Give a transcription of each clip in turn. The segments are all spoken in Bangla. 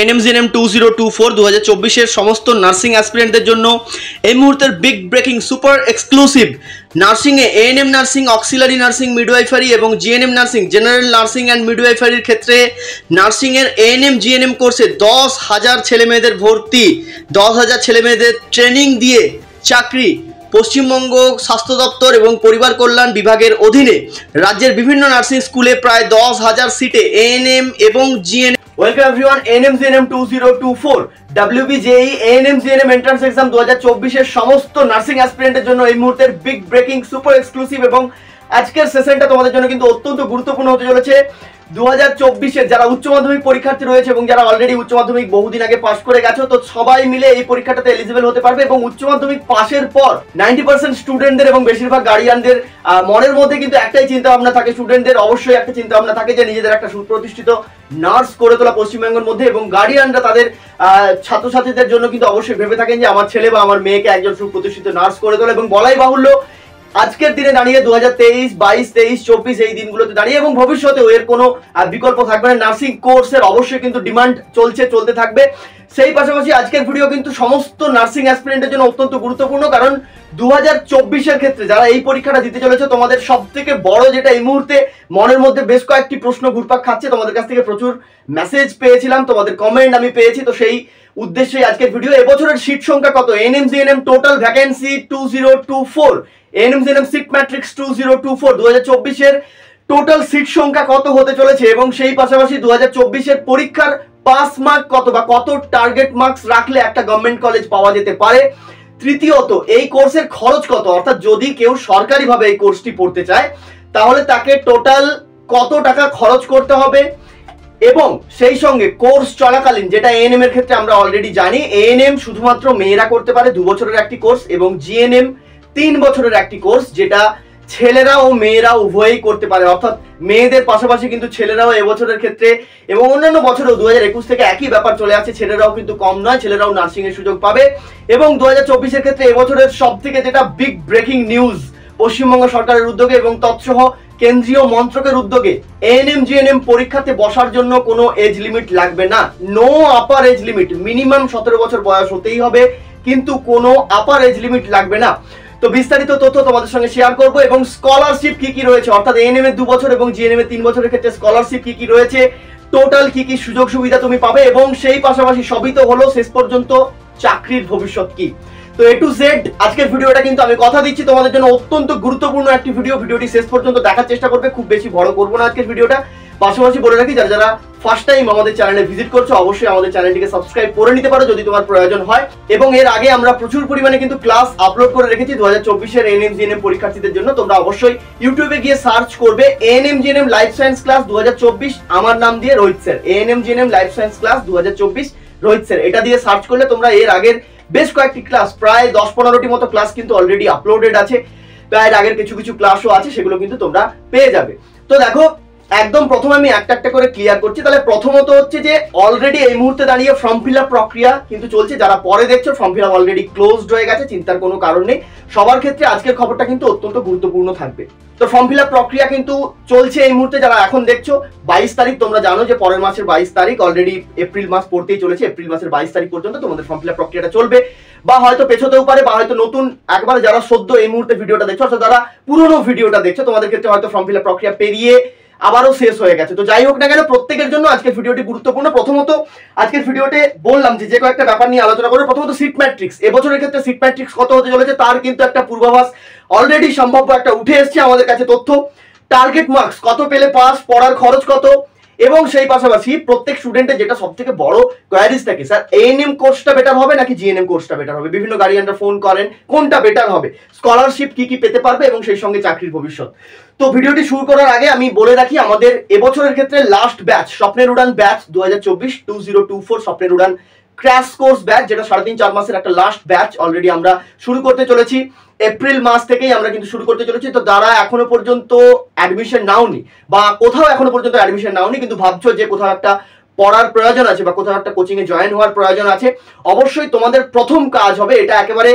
ANM GNM two zero two four দু হাজার চব্বিশের সমস্ত নার্সিং অ্যাসপিরেন্টদের জন্য এই মুহূর্তের big breaking super exclusive নার্সিংয়ে ANM nursing, auxiliary nursing, midwifery এবং GNM nursing, general nursing and মিডওয়াইফারির ক্ষেত্রে নার্সিংয়ের এএনএম, জিএনএম কোর্সে দশ হাজার ছেলেমেয়েদের ভর্তি, দশ হাজার ছেলেমেয়েদের ট্রেনিং দিয়ে চাকরি, পশ্চিমবঙ্গ স্বাস্থ্য দপ্তর এবং পরিবার কল্যাণ বিভাগের অধীনে রাজ্যের বিভিন্ন নার্সিং স্কুলে প্রায় দশ হাজার সিটে এএনএম এবং GNM welcome everyone ANM GNM two zero two four WBJEE ANM GNM entrance exam দু হাজার চব্বিশের সমস্ত নার্সিং অ্যাসপিরেন্টের জন্য এই মুহূর্তের বিগ ব্রেকিং সুপার এক্সক্লুসিভ এবং আজকের সেশনটা তোমাদের জন্য কিন্তু অত্যন্ত গুরুত্বপূর্ণ হতে চলেছে। দু হাজার চব্বিশের যারা উচ্চ মাধ্যমিক পরীক্ষার্থী রয়েছে এবং যারা অলরেডি উচ্চ মাধ্যমিক বহুদিন আগে পাশ করে গেছো, তো সবাই মিলে এই পরীক্ষাটাতে এলিজিবল হতে পারবে এবং উচ্চ মাধ্যমিক পাশের পর নাইনটি পার্সেন্ট স্টুডেন্টদের এবং বেশিরভাগ গার্ডিয়ানদের মনের মধ্যে কিন্তু একটাই চিন্তা ভাবনা থাকে স্টুডেন্টদের অবশ্যই একটা চিন্তা ভাবনা থাকে যে নিজেদের একটা সুপ্রতিষ্ঠিত নার্স করে তোলা পশ্চিমবঙ্গের মধ্যে এবং গার্ডিয়ানরা তাদের ছাত্রছাত্রীদের জন্য কিন্তু অবশ্যই ভেবে থাকেন যে আমার ছেলে বা আমার মেয়েকে একজন সুপ্রতিষ্ঠিত নার্স করে তোলা এবং বলাই বাহুল্য আজকের দিনে দাঁড়িয়ে দু হাজার তেইশ, বাইশ, তেইশ, চব্বিশ এই দিনগুলোতে দাঁড়িয়ে এবং ভবিষ্যতেও এর কোনো বিকল্প থাকবে না। নার্সিং কোর্সের অবশ্যই কিন্তু ডিমান্ড চলছে, চলতে থাকবে। সেই পাশাপাশি আজকের ভিডিও কিন্তু সমস্ত নার্সিং অ্যাসপিরেন্টের জন্য অত্যন্ত গুরুত্বপূর্ণ, কারণ দু হাজার চব্বিশের ক্ষেত্রে যারা এই পরীক্ষাটা দিতে চলেছে, তোমাদের সব থেকে বড় যেটা এই মুহূর্তে মনের মধ্যে বেশ কয়েকটি প্রশ্ন ঘুরপাক খাচ্ছে। তোমাদের কাছ থেকে প্রচুর মেসেজ পেয়েছিলাম, তোমাদের কমেন্ট আমি পেয়েছি, তো সেই উদ্দেশ্যে আজকের ভিডিও এবছরের সিট সংখ্যা কত? ANM GNM total vacancy two zero two four ANM seat matrix two zero two four দু হাজার চব্বিশের টোটাল সিট সংখ্যা কত হতে চলেছে এবং সেই পাশাপাশি দু হাজার চব্বিশের পরীক্ষার পাস মার্ক কত বা কত টার্গেট মার্কস রাখলে একটা গভর্নমেন্ট কলেজ পাওয়া যেতে পারে? তৃতীয়ত, এই কোর্সের খরচ কত? অর্থাৎ যদি কেউ সরকারিভাবে এই কোর্সটি পড়তে চায়, তাহলে তাকে টোটাল কত টাকা খরচ করতে হবে? এবং সেই সঙ্গে কোর্স চলাকালীন, যেটা এএনএম এর ক্ষেত্রে আমরা অলরেডি জানি এএনএম শুধুমাত্র মেয়েরা করতে পারে দু বছরের একটি কোর্স এবং জিএনএম তিন বছরের একটি কোর্স, যেটা ছেলেরা ও মেয়েরা উভয়ই করতে পারে। অর্থাৎ মেয়েদের পাশাপাশি কিন্তু ছেলেরাও এবছরের ক্ষেত্রে এবং অন্যান্য বছরেও দু হাজার একুশ থেকে একই ব্যাপার চলে আসছে, ছেলেরাও কিন্তু কম নয়, ছেলেরাও নার্সিং এর সুযোগ পাবে এবং দু হাজার চব্বিশের ক্ষেত্রে এবছরের সব থেকে যেটা বিগ ব্রেকিং নিউজ পশ্চিমবঙ্গ সরকারের উদ্যোগে এবং তৎসহ কেন্দ্রীয় মন্ত্রকের উদ্যোগে এএনএম জিএনএম পরীক্ষাতে বসার জন্য কোনো এজ লিমিট লাগবে না। No upper age limit minimum সতেরো বছর বয়স হতেই হবে, কিন্তু কোনো আপার এজ লিমিট লাগবে না। তো বিস্তারিত তথ্য তোমাদের সঙ্গে শেয়ার করব এবং স্কলারশিপ কি কি রয়েছে? অর্থাৎ এএনএম এর দু বছর এবং জিএনএম এর তিন বছরের ক্ষেত্রে স্কলারশিপ কি কি রয়েছে? টোটাল কি কি সুযোগ সুবিধা তুমি পাবে? এবং সেই পাশাপাশি সবই তো হলো শেষ পর্যন্ত চাকরির ভবিষ্যৎ কি? তো এ টু জেড আজকের ভিডিওটা কিন্তু আমি কথা দিচ্ছি। তোমাদের জন্য অত্যন্ত গুরুত্বপূর্ণ একটি ভিডিও ভিডিওটি শেষ পর্যন্ত দেখার চেষ্টা করবে। খুব বেশি বড় করব না আজকের ভিডিওটা। পাশাপাশি বলে রাখি, যারা যারা ফার্স্ট টাইম আমাদের চ্যানেলে ভিজিট করছ, অবশ্যই আমাদের চ্যানেলটিকে সাবস্ক্রাইব করে নিতে পারো যদি তোমার প্রয়োজন হয়। এবং এর আগে আমরা প্রচুর পরিমাণে কিন্তু ক্লাস আপলোড করে রেখেছি দু হাজার চব্বিশের এন এম জি পরীক্ষার্থীদের জন্য। তোমরা অবশ্যই ইউটিউবে গিয়ে সার্চ করবে N M ANM GNM life science class দু হাজার চব্বিশ। আমার নাম দিয়ে Rohit sir ANM GNM life science class দু হাজার চব্বিশ রোহিত স্যার এটা দিয়ে সার্চ করলে তোমরা এর আগের বেশ কয়েকটি ক্লাস প্রায় দশ পনেরোটি মতো ক্লাস কিন্তু অলরেডি আপলোডেড আছে। প্রায় আগের কিছু কিছু ক্লাসও আছে, সেগুলো কিন্তু তোমরা পেয়ে যাবে। তো দেখো একদম প্রথমে আমি একটা একটা করে ক্লিয়ার করছি। তাহলে প্রথমত হচ্ছে যে অলরেডি এই মুহূর্তে দাঁড়িয়ে ফর্ম ফিল আপ প্রক্রিয়া কিন্তু চলছে। যারা পরে দেখছ form fill up already closed হয়ে গেছে, চিন্তার কোনো কারণ নেই। সবার ক্ষেত্রে আজকের খবরটা কিন্তু অত্যন্ত গুরুত্বপূর্ণ থাকবে। তো ফর্ম ফিল আপ প্রক্রিয়া কিন্তু চলছে এই মুহূর্তে। যারা এখন দেখছ, বাইশ তারিখ, তোমরা জানো যে পরের মাসের বাইশ তারিখ অলরেডি এপ্রিল মাস পড়তেই চলেছে। এপ্রিল মাসের বাইশ তারিখ পর্যন্ত তোমাদের ফর্ম ফিল আপ প্রক্রিয়াটা চলবে। বা হয়তো পেছোতেও পারে, বা হয়তো নতুন, একবার যারা সদ্য এই মুহূর্তে ভিডিওটা দেখছ, অর্থাৎ যারা পুরোনো ভিডিওটা দেখছ, তোমাদের ক্ষেত্রে হয়তো ফর্ম ফিল আপ প্রক্রিয়া পেরিয়ে আবারও শেষ হয়ে গেছে। তো যাই হোক না কেন, প্রত্যেকের জন্য আজকের ভিডিওটি গুরুত্বপূর্ণ। প্রথমত, আজকের ভিডিওতে বললাম যে যে কয়েকটা ব্যাপার নিয়ে আলোচনা করব। প্রথমত সিট ম্যাট্রিক্স এবছরের ক্ষেত্রে সিট ম্যাট্রিক্স কত হতে চলেছে তার কিন্তু একটা পূর্বাভাস অলরেডি সম্ভাব্য একটা উঠে এসছে আমাদের কাছে তথ্য। টার্গেট মার্কস কত পেলে পাস পড়ার খরচ কত? এবং সেই পাশাপাশি প্রত্যেক স্টুডেন্টের যেটা সব থেকে বড় কোয়ারিজ থাকে স্যার এন এএনএম কোর্সটা বেটার হবে নাকি জি জিএনএম কোর্সটা বেটার হবে? বিভিন্ন গার্ডিয়ানরা ফোন করেন, কোনটা বেটার হবে? স্কলারশিপ কি কি পেতে পারবে? এবং সেই সঙ্গে চাকরির ভবিষ্যৎ। তো ভিডিওটি শুরু করার আগে আমি বলে রাখি, আমাদের এবছরের ক্ষেত্রে লাস্ট ব্যাচ স্বপ্নের উড়ান ব্যাচ দু হাজার চব্বিশ টু জিরো টু ফোর স্বপ্নের উড়ান ক্র্যাশ কোর্স ব্যাচ যেটা সাড়ে তিন চার মাসের একটা লাস্ট ব্যাচ অলরেডি আমরা শুরু করতে চলেছি। এপ্রিল মাস থেকেই আমরা কিন্তু শুরু করতে চলেছি। তো যারা এখনও পর্যন্ত অ্যাডমিশন নাওনি বা কোথাও এখনও পর্যন্ত অ্যাডমিশন নাওনি, কিন্তু ভাবছ যে কোথাও একটা পড়ার প্রয়োজন আছে বা কোথাও একটা কোচিং এ জয়েন হওয়ার প্রয়োজন আছে, অবশ্যই তোমাদের প্রথম কাজ হবে এটা একেবারে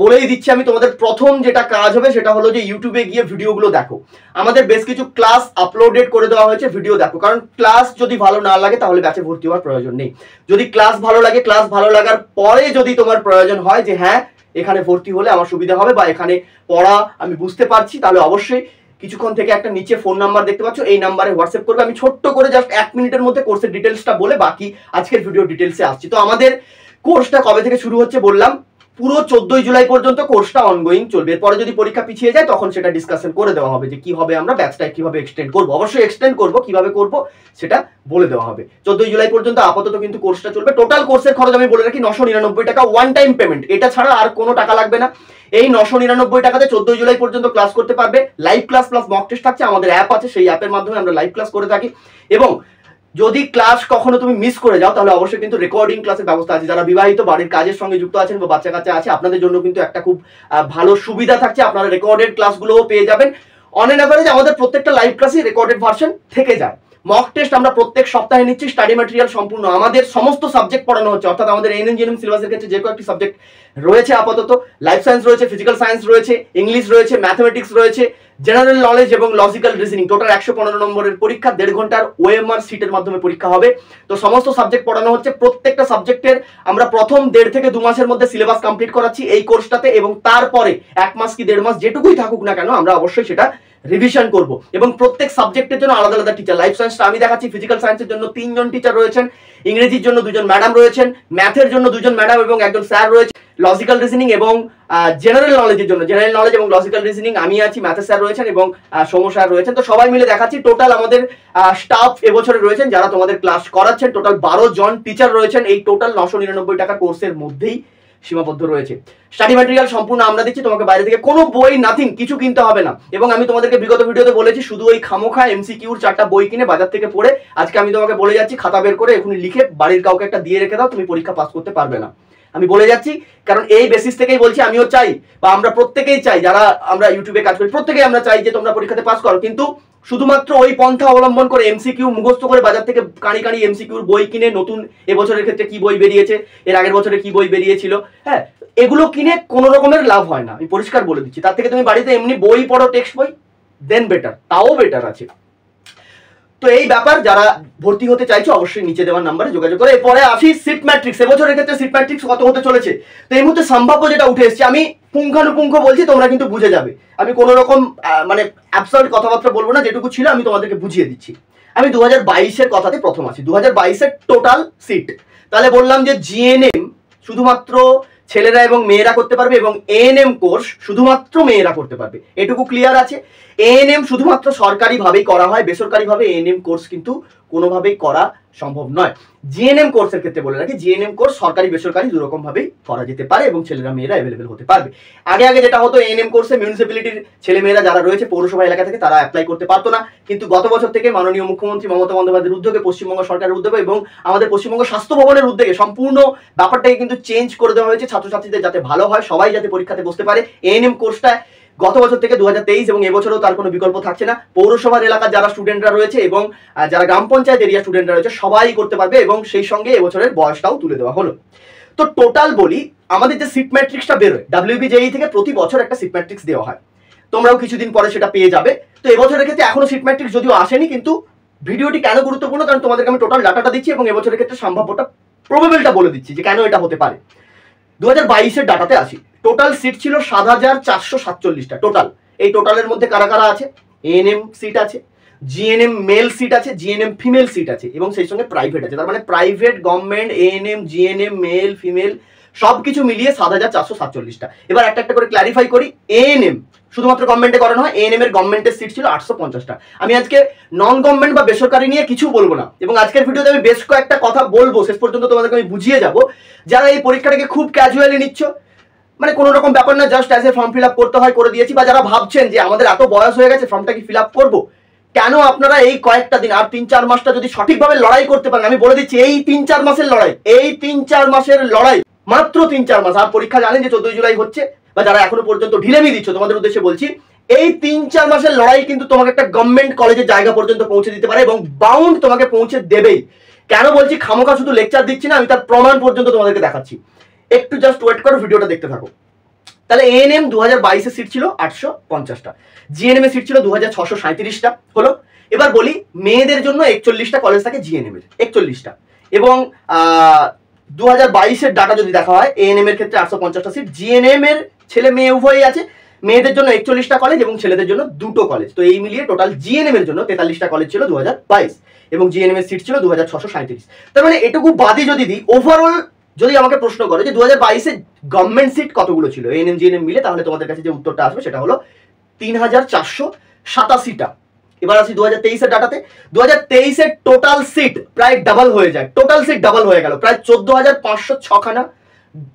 বলেই দিচ্ছি আমি, তোমাদের প্রথম যেটা কাজ হবে সেটা হলো যে ইউটিউবে গিয়ে ভিডিওগুলো দেখো। আমাদের বেশ কিছু ক্লাস আপলোডেড করে দেওয়া হয়েছে, ভিডিও দেখো। কারণ ক্লাস যদি ভালো না লাগে, তাহলে ব্যাচে ভর্তি হওয়ার প্রয়োজন নেই। যদি ক্লাস ভালো লাগে, ক্লাস ভালো লাগার পরে যদি তোমার প্রয়োজন হয় যে হ্যাঁ এখানে ভর্তি হলে আমার সুবিধা হবে বা এখানে পড়া আমি বুঝতে পারছি, তাহলে অবশ্যই কিছুক্ষণ থেকে একটা নিচে ফোন নাম্বার দেখতে পাচ্ছ। এই নাম্বারে হোয়াটসঅ্যাপ করবে। আমি ছোট্ট করে জাস্ট এক মিনিটের মধ্যে কোর্সের ডিটেলসটা বলে বাকি আজকের ভিডিও ডিটেলসে আসছি। তো আমাদের কোর্সটা কবে থেকে শুরু হচ্ছে বললাম? পুরো চোদ্দই জুলাই পর্যন্ত কোর্সটা অনগোয়িং চলবে। এরপরে যদি পরীক্ষা পিছিয়ে যায়, তখন সেটা ডিসকাশন করে দেওয়া হবে যে কীভাবে আমরা ব্যাচটা কীভাবে এক্সটেন্ড করব। অবশ্যই এক্সটেন্ড করব, কীভাবে করব, সেটা বলে দেওয়া হবে। চোদ্দই জুলাই পর্যন্ত আপাতত কিন্তু কোর্সটা চলবে। টোটাল কোর্সের খরচ আমি বলে রাখি নশো নিরানব্বই টাকা ওয়ান টাইম পেমেন্ট এটা ছাড়া আর কোনো টাকা লাগবে না। এই নশো নিরানব্বই টাকাতে চোদ্দই জুলাই পর্যন্ত ক্লাস করতে পারবে। Live class plus mock test থাকছে, আমাদের অ্যাপ আছে, সেই অ্যাপের মাধ্যমে আমরা লাইভ ক্লাস করে থাকি। এবং যদি ক্লাস কখনো তুমি মিস করে যাও, তাহলে অবশ্যই কিন্তু রেকর্ডিং ক্লাসের ব্যবস্থা আছে। যারা বিবাহিত বাড়ির কাজের সঙ্গে যুক্ত আছেন বা বাচ্চা কাচ্চা আছে, আপনাদের জন্য কিন্তু একটা খুব ভালো সুবিধা থাকছে। আপনারা রেকর্ডেড ক্লাসগুলোও পেয়ে যাবেন। অন এন অ্যাভারেজ আমাদের প্রত্যেকটা লাইভ ক্লাসই রেকর্ডেড ভার্সন থেকে যায়। মক টেস্ট আমরা প্রত্যেক সপ্তাহে নিচ্ছি স্টাডি ম্যাটেরিয়াল সম্পূর্ণ। আমাদের সমস্ত সাবজেক্ট পড়ানো হচ্ছে, অর্থাৎ আমাদের এন ইঞ্জিনিয়ারিং সিলেবাসের ক্ষেত্রে যে কয়েকটি সাবজেক্ট রয়েছে আপাতত লাইফ সায়েন্স রয়েছে ফিজিক্যাল সায়েন্স রয়েছে ইংলিশ রয়েছে ম্যাথমেটিক্স রয়েছে জেনারেল নলেজ এবং লজিক্যাল রিজনিং টোটাল একশো পনেরো নম্বরের পরীক্ষা, দেড় ঘণ্টার ওএমআর সিটের মাধ্যমে পরীক্ষা হবে। তো সমস্ত সাবজেক্ট পড়ানো হচ্ছে, প্রত্যেকটা সাবজেক্টের আমরা প্রথম দেড় থেকে দু মাসের মধ্যে সিলেবাস কমপ্লিট করাচ্ছি এই কোর্সটাতে এবং তারপরে এক মাস কি দেড় মাস যেটুকুই থাকুক না কেন, আমরা অবশ্যই সেটা রিভিশন করব। এবং প্রত্যেক সাবজেক্টের জন্য আলাদা আলাদা টিচার লাইফ সায়েন্সটা আমি দেখাচ্ছি ফিজিক্যাল সায়েন্সের জন্য তিনজন টিচার রয়েছেন ইংরেজির জন্য দুজন ম্যাডাম রয়েছেন ম্যাথের জন্য দুজন ম্যাডাম এবং একজন স্যার রয়েছে। লজিক্যাল রিজনিং এবং জেনারেল নলেজের জন্য জেনারেল নলেজ এবং লজিক্যাল রিজনিং আমি আছি ম্যাথের স্যার রয়েছেন এবং আহ, স্যার রয়েছেন। তো সবাই মিলে দেখাচ্ছি টোটাল আমাদের স্টাফ এবছরে রয়েছেন যারা তোমাদের ক্লাস করাচ্ছেন টোটাল বারো জন টিচার রয়েছেন। এই টোটাল নশো নিরানব্বই টাকা কোর্সের মধ্যেই সীমাবদ্ধ রয়েছে। স্টাডি ম্যাটেরিয়াল সম্পূর্ণ আমরা দিচ্ছি, তোমাকে বাইরে থেকে কোনো বই নাথিং কিছু কিনতে হবে না। এবং আমি তোমাদেরকে বিগত ভিডিওতে বলেছি, শুধু ওই খামোখা এমসিকিউর চারটা বই কিনে বাজার থেকে পড়ে আজকে আমি তোমাকে বলে যাচ্ছি, খাতা বের করে এখনই লিখে বাড়ির কাউকে একটা দিয়ে রেখে দাও, তুমি পরীক্ষা পাস করতে পারবে না। আমি বলে যাচ্ছি, কারণ এই বেসিস থেকেই বলছি, আমিও চাই, বা আমরা প্রত্যেকেই চাই, যারা আমরা ইউটিউবে কাজ করি, প্রত্যেকেই আমরা চাই যে তোমরা পরীক্ষাতে পাস করো। কিন্তু শুধুমাত্র ওই পন্থা অবলম্বন করে এমসিকিউ মুখস্থ করে বাজার থেকে কানি কানি এমসিকিউর বই কিনে নতুন এবছরের ক্ষেত্রে কি বই বেরিয়েছে, এর আগের বছরে কি বই বেরিয়েছিল হ্যাঁ এগুলো কিনে কোনো রকমের লাভ হয় না, আমি পরিষ্কার বলে দিচ্ছি। তার থেকে তুমি বাড়িতে এমনি বই পড়ো, টেক্সট বই দেন বেটার তাও বেটার আছে। তো এই ব্যাপার, যারা ভর্তি হতে চাইছো, অবশ্যই নিচে দেওয়ার নাম্বারে যোগাযোগ করে। এরপরে আসি সিট ম্যাট্রিক্স এবছরের ক্ষেত্রে সিট ম্যাট্রিক্স কত হতে চলেছে? তো এই মুহূর্তে সম্ভাব্য যেটা উঠে এসেছে, আমি পুঙ্খানুপুঙ্খ বলছি, তোমরা কিন্তু বুঝে যাবে। আমি কোনো রকম মানে অ্যাবসার্ড কথাবার্তা বলব না, যেটুকু ছিল আমি তোমাদেরকে বুঝিয়ে দিচ্ছি। আমি দু হাজার বাইশের কথাতে প্রথম আছি। দু হাজার বাইশের টোটাল সিট তাহলে বললাম যে জিএনএম শুধুমাত্র ছেলেরা এবং মেয়েরা করতে পারবে এবং এএনএম কোর্স শুধুমাত্র মেয়েরা করতে পারবে। এটুকু ক্লিয়ার আছে? এএনএম শুধুমাত্র সরকারিভাবেই করা হয়, বেসরকারিভাবে এএনএম কোর্স কিন্তু কোনোভাবেই করা সম্ভব নয়। জিএনএম কোর্সের ক্ষেত্রে বলে রাখি জিএনএম কোর্স সরকারি বেসরকারি দুরকম ভাবেই করা যেতে পারে এবং ছেলেরা মেয়েরা অ্যাভেলেবেল হতে পারবে। আগে আগে যেটা হতো এএনএম কোর্সে মিউনিসিপ্যালিটির ছেলে মেয়েরা যারা রয়েছে পৌরসভা এলাকা থেকে, তারা অ্যাপ্লাই করতে পারতো না। কিন্তু গত বছর থেকে মাননীয় মুখ্যমন্ত্রী মমতা বন্দ্যোপাধ্যায়ের উদ্যোগে পশ্চিমবঙ্গ সরকারের উদ্যোগে এবং আমাদের পশ্চিমবঙ্গ স্বাস্থ্য ভবনের উদ্যোগে সম্পূর্ণ ব্যাপারটাকে কিন্তু চেঞ্জ করে দেওয়া হয়েছে। ছাত্রছাত্রীদের যাতে ভালো হয়, সবাই যাতে পরীক্ষাতে বসতে পারে। এএনএম কোর্সটা গত বছর থেকে দু হাজার তেইশ এবং এবছরও তার কোনো বিকল্প থাকছে না। পৌরসভার এলাকার যারা স্টুডেন্টরা রয়েছে এবং যারা গ্রাম পঞ্চায়েত এরিয়া স্টুডেন্টরা রয়েছে, সবাই করতে পারবে এবং সেই সঙ্গে এবছরের বয়সটাও তুলে দেওয়া হলো। তো টোটাল বলি, আমাদের যে সিট ম্যাট্রিক্সটা বেরোয় ডাব্লিউবিজেই থেকে প্রতি বছর একটা সিট ম্যাট্রিক্স দেওয়া হয়। তোমরাও কিছুদিন পরে সেটা পেয়ে যাবে। তো এবছরের ক্ষেত্রে এখনও সিট ম্যাট্রিক্স যদিও আসেনি, কিন্তু ভিডিওটি কেন গুরুত্বপূর্ণ? কারণ তোমাদেরকে আমি টোটাল ডাটাটা দিচ্ছি এবং এবছরের ক্ষেত্রে সম্ভাব্যটা প্রবেবলটা বলে দিচ্ছি যে কেন এটা হতে পারে। দু হাজার বাইশের ডাটাতে আসি। টোটাল সিট ছিল সাত হাজার চারশো সাতচল্লিশটা। টোটাল এই টোটালের মধ্যে কারা কারা আছে? এএনএম সিট আছে জিএনএম মেল সিট আছে জিএনএম ফিমেল সিট আছে, এবং সেই সঙ্গে প্রাইভেট আছে। তার মানে private government ANM GNM male female সব কিছু মিলিয়ে সাত হাজার চারশো সাতচল্লিশটা। এবার একটা একটা করে ক্ল্যারিফাই করি। এএনএম শুধুমাত্র গভর্নমেন্টে করানো হয় এএনএম এর গভর্নমেন্টের সিট ছিল আটশো পঞ্চাশটা। আমি আজকে নন গভর্নমেন্ট বা বেসরকারি নিয়ে কিছু বলব না, এবং আজকের ভিডিওতে আমি বেশ কয়েকটা কথা বলব। শেষ পর্যন্ত তোমাদেরকে আমি বুঝিয়ে যাব। যারা এই পরীক্ষাটাকে খুব ক্যাজুয়ালি নিচ্ছ মানে কোনো রকম ব্যাপার না just as a form fill up করতে হয়, করে দিয়েছি, বা যারা ভাবছেন যে আমাদের এত বয়স হয়ে গেছে ফর্মটা কি ফিল আপ করব? কেন আপনারা এই কয়েকটা দিন, আর তিন চার মাসটা যদি সঠিকভাবে লড়াই করতে পারেন, আমি বলে দিচ্ছি, এই তিন চার মাসের লড়াই, এই তিন চার মাসের লড়াই, মাত্র তিন চার মাস, আর পরীক্ষা জানেন যে চোদ্দই জুলাই হচ্ছে, বা যারা এখনও পর্যন্ত ঢিলেমি দিচ্ছ, তোমাদের উদ্দেশ্যে বলছি, এই তিন চার মাসের লড়াই কিন্তু তোমাকে একটা গভর্নমেন্ট কলেজের জায়গা পর্যন্ত পৌঁছে দিতে পারে, এবং বাউন্ড তোমাকে পৌঁছে দেবেই। কেন বলছি, খামোখা শুধু লেকচার দিচ্ছি না, আমি তার প্রমাণ পর্যন্ত তোমাদেরকে দেখাচ্ছি। একটু জাস্ট ওয়েট করো, ভিডিওটা দেখতে থাকো। তাহলে এএনএম দু হাজার বাইশে সিট ছিল আটশো পঞ্চাশটা। জিএনএম এর সিট ছিল দু হাজার ছশো সাঁত্রিশটা হলো? এবার বলি, মেয়েদের জন্য একচল্লিশটা কলেজ থাকে জিএনএম এর, একচল্লিশটা। এবং দু হাজার বাইশের ডাটা যদি দেখা হয় এএনএম এর ক্ষেত্রে আটশো পঞ্চাশটা সিট জিএনএম এর ছেলে মেয়ে উভয়ই আছে। মেয়েদের জন্য একচল্লিশটা কলেজ এবং ছেলেদের জন্য দুটো কলেজ তো এই মিলিয়ে টোটাল জিএনএম এর জন্য তেতাল্লিশটা কলেজ ছিল দু হাজার বাইশ। এবং জিএনএম এর সিট ছিল দু হাজার ছশো সাঁত্রিশ তার মানে এটুকু বাদে যদি দিই ওভারঅল যদি আমাকে প্রশ্ন করে যে দু হাজার বাইশে গভর্নমেন্ট সিট কতগুলো ছিল? এএনএম জিএনএম মিলে তাহলে তোমাদের কাছে যে উত্তরটা আসবে সেটা হলো তিন হাজার চারশো সাতাশিটা। এবার আসি দু হাজার তেইশের ডাটাতে দু হাজার তেইশের টোটাল সিট প্রায় ডাবল হয়ে যায়। টোটাল সিট ডাবল হয়ে গেল। প্রায় চোদ্দ হাজার পাঁচশো ছখানা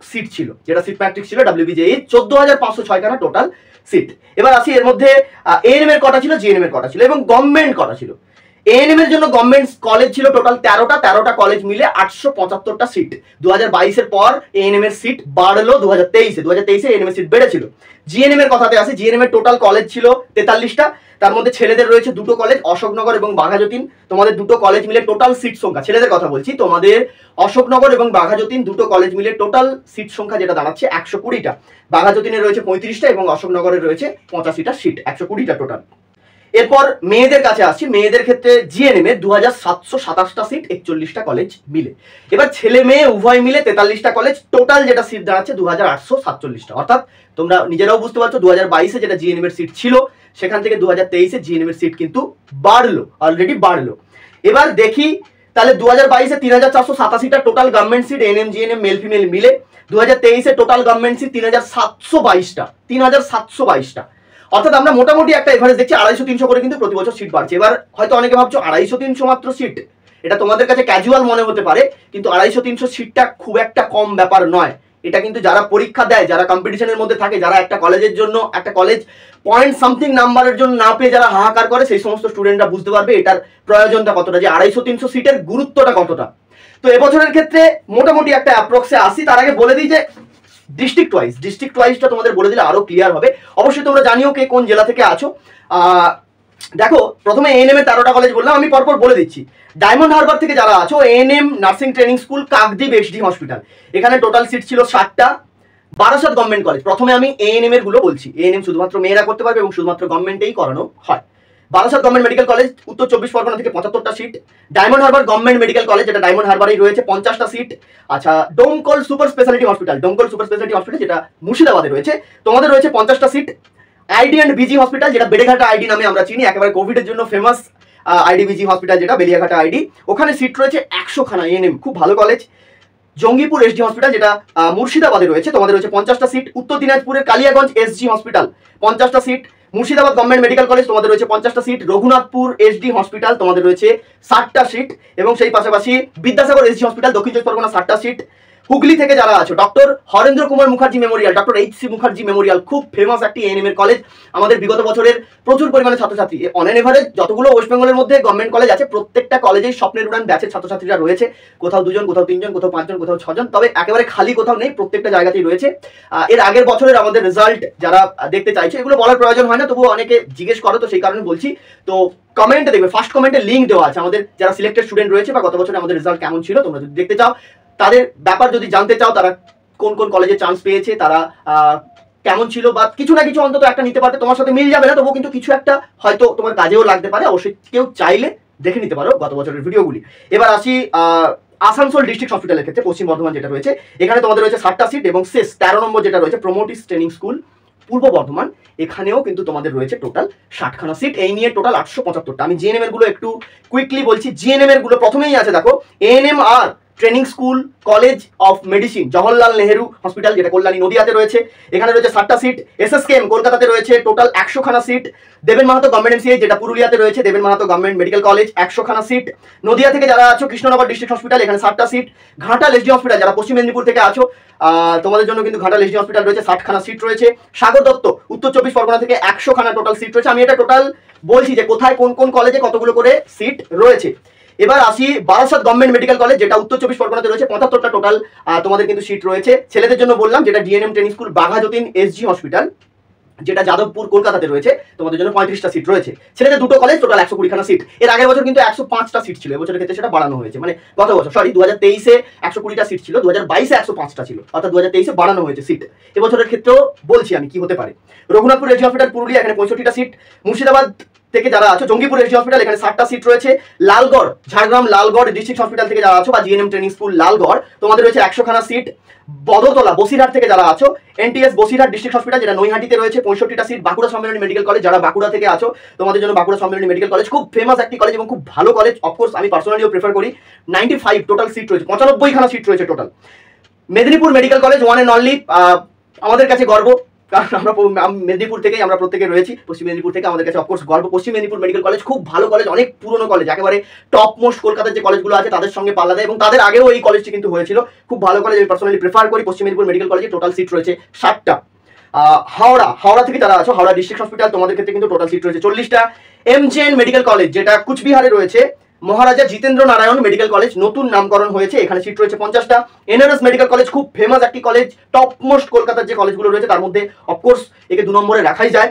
সিট ছিল। যেটা সিট ম্যাট্রিক ছিল ডাব্লিউবিজেই চোদ্দ হাজার পাঁচশো ছয়খানা টোটাল সিট এবার আসি এর মধ্যে এএনএম এর কটা ছিল জিএনএম এর কটা ছিল এবং গভর্নমেন্ট কটা ছিল। এএনএম এর জন্য গভর্নমেন্ট কলেজ ছিল টোটাল তেরোটা তেরোটা কলেজ মিলে আটশো পঁচাত্তরটা সিট দু হাজার বাইশের পর এএনএম এর সিট বাড়লো দু হাজার তেইশে দু হাজার তেইশে এএনএম সিট বেড়েছিল। জিএনএম এর কথাতে আসে জিএনএম এর টোটাল কলেজ ছিল তেতাল্লিশটা। তার মধ্যে ছেলেদের রয়েছে দুটো কলেজ অশোকনগর এবং বাঘাযতীন। তোমাদের দুটো কলেজ মিলে টোটাল সিট সংখ্যা। ছেলেদের কথা বলছি, তোমাদের অশোকনগর এবং বাঘাযতীন দুটো কলেজ মিলে টোটাল সিট সংখ্যা যেটা দাঁড়াচ্ছে একশো কুড়িটা। বাঘাযতীনে রয়েছে পঁয়ত্রিশটা এবং অশোকনগরে রয়েছে পঁচাশিটা সিট একশো কুড়িটা টোটাল এরপর মেয়েদের কাছে আসছি। মেয়েদের ক্ষেত্রে জিএনএম দু হাজার সাতশো সাতাশটা সিট, একচল্লিশটা কলেজ মিলে। এবার ছেলে মেয়ে উভয় মিলে তেতাল্লিশটা কলেজ টোটাল যেটা সিট দাঁড়াচ্ছে দু হাজার আটশো সাতচল্লিশটা। অর্থাৎ তোমরা নিজেরাও বুঝতে পারছ দু হাজার বাইশে যেটা জিএনএম এর সিট ছিল, সেখান থেকে দু হাজার তেইশে জিএনএম এর সিট কিন্তু বাড়লো অলরেডি বাড়লো। এবার দেখি, তাহলে দু হাজার বাইশে তিন হাজার চারশো সাতাশিটা total government seat ANM GNM male female মিলে। দু হাজার তেইশে টোটাল গভর্নমেন্ট সিট তিন হাজার সাতশো বাইশটা তিন হাজার সাতশো বাইশটা। অর্থাৎ আমরা মোটামুটি একটা এভারেজ দেখছি আড়াইশো, তিনশো করে কিন্তু প্রতি বছর সিট বাড়ছে। এবার হয়তো অনেকে ভাবছ আড়াইশো, তিনশো মাত্র সিট এটা তোমাদের কাছে ক্যাজুয়াল মনে হতে পারে, কিন্তু আড়াইশো, তিনশো সিটটা খুব একটা কম ব্যাপার নয়। এটা কিন্তু যারা পরীক্ষা দেয়, যারা কম্পিটিশনের মধ্যে থাকে, যারা একটা কলেজের জন্য, একটা কলেজ পয়েন্ট সামথিং নাম্বারের জন্য না পেয়ে যারা হাহাকার করে, সেই সমস্ত স্টুডেন্টরা বুঝতে পারবে এটার প্রয়োজনটা কতটা, যে আড়াইশো, তিনশো সিটের গুরুত্বটা কতটা। তো এবছরের ক্ষেত্রে মোটামুটি একটা অ্যাপ্রক্সে আসি। তার আগে বলে দিই যে ডিস্ট্রিক্ট ওয়াইজ ডিস্ট্রিক্ট ওয়াইজটা তোমাদের বলে দিলে আরও ক্লিয়ার হবে। অবশ্যই তোমরা জানিও কে কোন জেলা থেকে আছো। দেখো, প্রথমে এএনএম এর তেরোটা কলেজ বললাম, আমি পরপর বলে দিচ্ছি। ডায়মন্ড হারবার থেকে যারা আছো ANM nursing training school Kakdwip SD hospital এখানে টোটাল সিট ছিল ষাটটা। বারাসাত গভর্নমেন্ট কলেজ প্রথমে আমি এএনএম এরগুলো বলছি। এএনএম শুধুমাত্র মেয়েরা করতে পারবে এবং শুধুমাত্র গভর্নমেন্টেই করানো হয়। বারাসাত গভর্নমেন্ট মেডিকেল কলেজ উত্তর চব্বিশ পরগনা থেকে পঁচাত্তরটা seat Diamond Harbour government medical college যেটা ডায়মন্ড হারবারেই রয়েছে, পঞ্চাশটা সিট আচ্ছা Domkal super speciality hospital Domkal super speciality hospital যেটা মুর্শিদাবাদে রয়েছে, তোমাদের রয়েছে পঞ্চাশটা seat ID and BG hospital যেটা বেড়েঘাটা আইডি নামে আমরা চিনি, একেবারে কোভিডের জন্য ফেমাস আইডিবিজি হসপিটাল যেটা বেলিয়াঘাটা আইডি ওখানে সিট রয়েছে একশো খানা এনএম খুব ভালো কলেজ জঙ্গিপুর এসডি হসপিটাল যেটা মুর্শিদাবাদে রয়েছে, তোমাদের রয়েছে পঞ্চাশটা সিট উত্তর দিনাজপুরের কালিয়াগঞ্জ এসজি হসপিটাল পঞ্চাশটা seat Murshidabad government medical college তোমাদের রয়েছে পঞ্চাশটা সিট রঘুনাথপুর এসডি হসপিটাল তোমাদের রয়েছে ষাটটা সিট এবং সেই পাশাপাশি বিদ্যাসাগর এসডি হসপিটাল দক্ষিণ চব্বিশ পরগনা ষাটটা সিট হুগলি থেকে যারা আছো doctor Harendra Kumar Mukherjee memorial doctor H C Mukherjee memorial খুব ফেমাস একটি এনএম এর কলেজ আমাদের বিগত বছরের প্রচুর পরিমাণে ছাত্রছাত্রী। অন এন এভারেজ যতগুলো ওয়েস্ট বেঙ্গলের মধ্যে গভর্নমেন্ট কলেজ আছে, প্রত্যেকটা কলেজেই স্বপ্নের উড়ান ব্যাচের ছাত্রছাত্রীরা রয়েছে। কোথাও দুজন, কোথাও তিনজন, কোথাও পাঁচজন, কোথাও ছজন, তবে একেবারে খালি কোথাও নেই, প্রত্যেকটা জায়গাতেই রয়েছে। এর আগের বছরের আমাদের রেজাল্ট যারা দেখতে চাইছে, এগুলো বলার প্রয়োজন হয় না, তবুও অনেকে জিজ্ঞেস করো, তো সেই কারণে বলছি। তো কমেন্টে দেখবে ফার্স্ট কমেন্টে লিঙ্ক দেওয়া আছে। আমাদের যারা সিলেক্টেড স্টুডেন্ট রয়েছে বা গত বছরে আমাদের রেজাল্ট কেমন ছিল, তোমরা যদি দেখতে চাও তাদের ব্যাপার যদি জানতে চাও, তারা কোন কোন কলেজে চান্স পেয়েছে, তারা কেমন ছিল বা কিছু না কিছু অন্তত একটা নিতে পারবে। তোমার সাথে মিল যাবে না, তবুও কিন্তু কিছু একটা হয়তো তোমার কাজেও লাগতে পারে। অবশ্যই কেউ চাইলে দেখে নিতে পারো গত বছরের ভিডিওগুলি। এবার আসি আসানসোল ডিস্ট্রিক্ট হসপিটালের ক্ষেত্রে, পশ্চিম বর্ধমান যেটা রয়েছে। এখানে তোমাদের রয়েছে ষাটটা সিট এবং শেষ তেরো নম্বর যেটা রয়েছে প্রমোটিস ট্রেনিং স্কুল পূর্ব বর্ধমান। এখানেও কিন্তু তোমাদের রয়েছে টোটাল ষাটখানা সিট এই নিয়ে টোটাল আটশো পঁচাত্তরটা। আমি জিএনএম এরগুলো একটু কুইকলি বলছি। জিএনএম এরগুলো প্রথমেই আছে, দেখো ANM R training school, college of medicine, Jawaharlal Nehru hospital, যেটা কল্যাণী নদিয়াতে রয়েছে। এখানে রয়েছে ষাটটা সিট এস এস এসএসকেএম কলকাতাতে রয়েছে, টোটাল একশো খানা সিট। দেবেন মাহাতো গভর্নমেন্ট এমসিআই যেটা পুরুলিয়াতে রয়েছে, Deben Mahato government medical college একশো খানা সিট। নদিয়া থেকে যারা আছো, কৃষ্ণনগর ডিস্ট্রিক্ট হসপিটাল এখানে ষাটটা সিট। ঘাটাল এসডি হসপিটাল যারা পশ্চিম মেদিনীপুর থেকে আছো তোমাদের জন্য কিন্তু ঘাটাল এসডি হসপিটাল রয়েছে, ষাটখানা সিট রয়েছে। সাগর দত্ত, উত্তর চব্বিশ পরগনা থেকে একশো খানা টোটাল সিট রয়েছে। আমি এটা টোটাল বলছি যে কোথায়, কোন কোন কলেজে কতগুলো করে সিট রয়েছে। এবার আসি বারাসাত গভর্নমেন্ট মেডিকেল কলেজ যেটা উত্তর চব্বিশ পরগনাতে রয়েছে, পঁচাত্তরটা টোটাল তোমাদের কিন্তু সিট রয়েছে। ছেলেদের জন্য বললাম, যেটা GNM training school Bagha Jatin SG hospital যেটা যাদবপুর, কলকাতাতে রয়েছে, তোমাদের জন্য পঁয়ত্রিশটা সিট রয়েছে। ছেলেদের দুটো কলেজ টোটাল একশো কুড়িখানা সিট এর আগের বছর কিন্তু একশো পাঁচটা সিট ছিল, এবছরের ক্ষেত্রে সেটা বাড়ানো হয়েছে। মানে গত বছর সরি দু হাজার তেইশে একশো কুড়িটা সিট ছিল দু হাজার বাইশে একশো পাঁচটা ছিল, অর্থাৎ দু হাজার তেইশে বাড়ানো হয়েছে সিট এবছরের ক্ষেত্রেও বলছি আমি কি হতে পারে। রঘুনাথপুর রেজি হসপিটাল পুরুলিয়া, এখানে পঁয়ষট্টিটা সিট মুর্শিদাবাদ থেকে যারা আছো, জঙ্গিপুর রেজি হসপিটাল, এখানে ষাটটা সিট রয়েছে। লালগড়, ঝাড়গ্রাম লালগড় ডিস্ট্রিক্ট হসপিটাল থেকে যারা আছো, বা জিএনএম ট্রেনিং স্কুল লালগড়, তোমাদের রয়েছে একশোখানা সিট বদতলা, বসিরহাট থেকে যারা আছো এনটিএস বসিরহাট ডিস্ট্রিক্ট হসপিটাল যেটা নৈহাটিতে রয়েছে, পঁয়ষট্টিটা seat Bankura Sammilani medical college যারা বাঁকুড়া থেকে আছো, তোমাদের জন্য বাঁকুড়া সম্মেলনী মেডিকেল কলেজ খুব ফেমাস একটি কলেজ এবং খুব ভালো কলেজ অফকোর্স আমি পার্সোনালিও প্রেফার করি। নাইনটি ফাইভ টোটাল সিট রয়েছে, পঁচানব্বইখানা সিট রয়েছে total Medinipur medical college one and only আমাদের কাছে গর্ব। কারণ আমরা মেদিনীপুর থেকেই আমরা প্রত্যেকে রয়েছি। পশ্চিম মেদিনীপুর থেকে আমাদের কাছে অফকোর্স গর্ব। পশ্চিম মেদিনীপুর মেডিকেল কলেজ খুব ভালো কলেজ, অনেক পুরনো কলেজ, একেবারে টপ মোস্ট কলকাতার যে কলেজগুলো আছে, তাদের সঙ্গে পাল্লা দেয় এবং তাদের আগেও এই কলেজটি কিন্তু হয়েছিল। খুব ভালো কলেজ, আমি পার্সোনালি প্রেফার করি পশ্চিম মেদিনীপুর মেডিকেল কলেজে টোটাল সিট রয়েছে সাতটা। হাওড়া হাওড়া থেকে তারা আছো, হাওড়া ডিস্ট্রিক্ট হসপিটাল তোমাদের ক্ষেত্রে কিন্তু টোটাল সিট রয়েছে চল্লিশটা। এমজেএন মেডিকেল কলেজ যেটা কুচবিহারে রয়েছে মহারাজা জিতেন্দ্র নারায়ণ মেডিকেল কলেজ নতুন নামকরণ হয়েছে। এখানে সিট রয়েছে পঞ্চাশটা। এনআরএস মেডিকেল কলেজ খুব ফেমাস একটি কলেজ টপ মোস্ট কলকাতার যে কলেজগুলো রয়েছে তার মধ্যে অফকোর্স একে দু নম্বরে রাখাই যায়।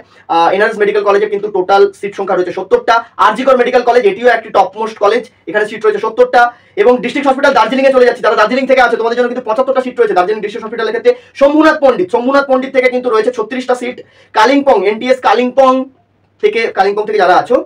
এনআরএস মেডিকেল কলেজে কিন্তু টোটাল সিট সংখ্যা রয়েছে সত্তরটা। আরজিকর মেডিকেল কলেজ, এটিও একটি টপ মোস্ট কলেজ, এখানে সিট রয়েছে সত্তরটা। এবং ডিস্ট্রিক্ট হসপিটাল দার্জিলিং এ চলে যাচ্ছে। যারা দার্জিলিং থেকে আছে, তোমাদের জন্য কিন্তু পঁচাত্তরটা সিট রয়েছে। দার্জিলিং ডিস্ট্রিক্ট হসপিটালের ক্ষেত্রে শম্ভুনাথ পণ্ডিত শম্ভুনাথ পণ্ডিত থেকে কিন্তু রয়েছে ছত্রিশটা সিট কালিম্পং এনটিএস কালিম্পং থেকে কালিম্পং থেকে যারা আছো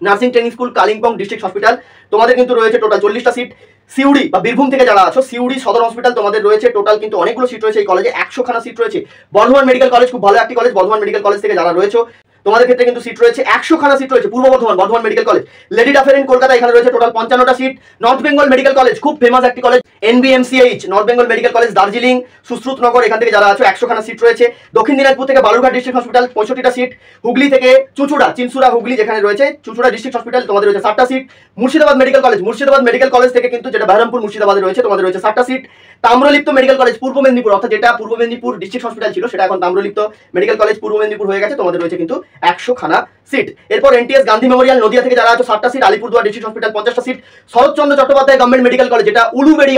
nursing training school, Kalimpong district hospital. তোমাদের কিন্তু রয়েছে টোটাল চল্লিশটা সিট। সিউড়ি বা বীরভূম থেকে যারা আছো, সিউড়ি সদর হসপিটাল তোমাদের রয়েছে। টোটাল কিন্তু অনেকগুলো সিট রয়েছে এই কলেজে। একশো খানা সিট রয়েছে। বর্ধমান মেডিকেল কলেজ খুব ভালো একটি কলেজ। বর্ধমান মেডিকেল কলেজ থেকে যারা রয়েছে, তোমাদের ক্ষেত্রে কিন্তু সিট রয়েছে। একশো খানা সিট রয়েছে Purba Bardhaman Bardhaman medical college. Lady Dufferin Kolkata এখানে রয়েছে total পঞ্চান্নটা seat. North Bengal medical college খুব ফেমাস একটি college. NBMCH north Bengal medical college Darjeeling Sushrutanagar এখান থেকে যারা আছো একশো খানা সিট রয়েছে। দক্ষিণ দিনাজপুর থেকে বালুরঘাট ডিস্ট্রিক্ট হসপিটাল পঁয়ষট্টিটা সিট হুগলি থেকে চুচুড়া চিনসুরা হুগলি যেখানে রয়েছে, চুচুড়া ডিস্ট্রিক্ট হসপিটাল তোমাদের রয়েছে ষাটটা seat Murshidabad medical college Murshidabad medical college থেকে কিন্তু যেটা বহরমপুর মুর্শিদাবাদে রয়েছে, তোমাদের রয়েছে ষাটটা সিট তাম্রলিপ্ত মেডিকেল কলেজ পূর্ব মেদিনীপুর, অর্থাৎ যেটা পূর্ব মেদিনীপুর ডিস্ট্রিক্ট হসপিটাল ছিল, সেটা এখন তাম্রলিপ্ত মেডিকেল কলেজ পূর্ব মেদিনীপুর হয়ে গেছে, তোমাদের রয়েছে কিন্তু একশো খানা সিট এরপর এনটিএস গান্ধী মেমোরিয়াল নদিয়া থেকে যারা আছে ষাটটা সিট আলিপুরদুয়ার ডিস্ট্রিক্ট হসপিটাল পঞ্চাশটা seat Saratchandra Chattopadhyay government medical college যেটা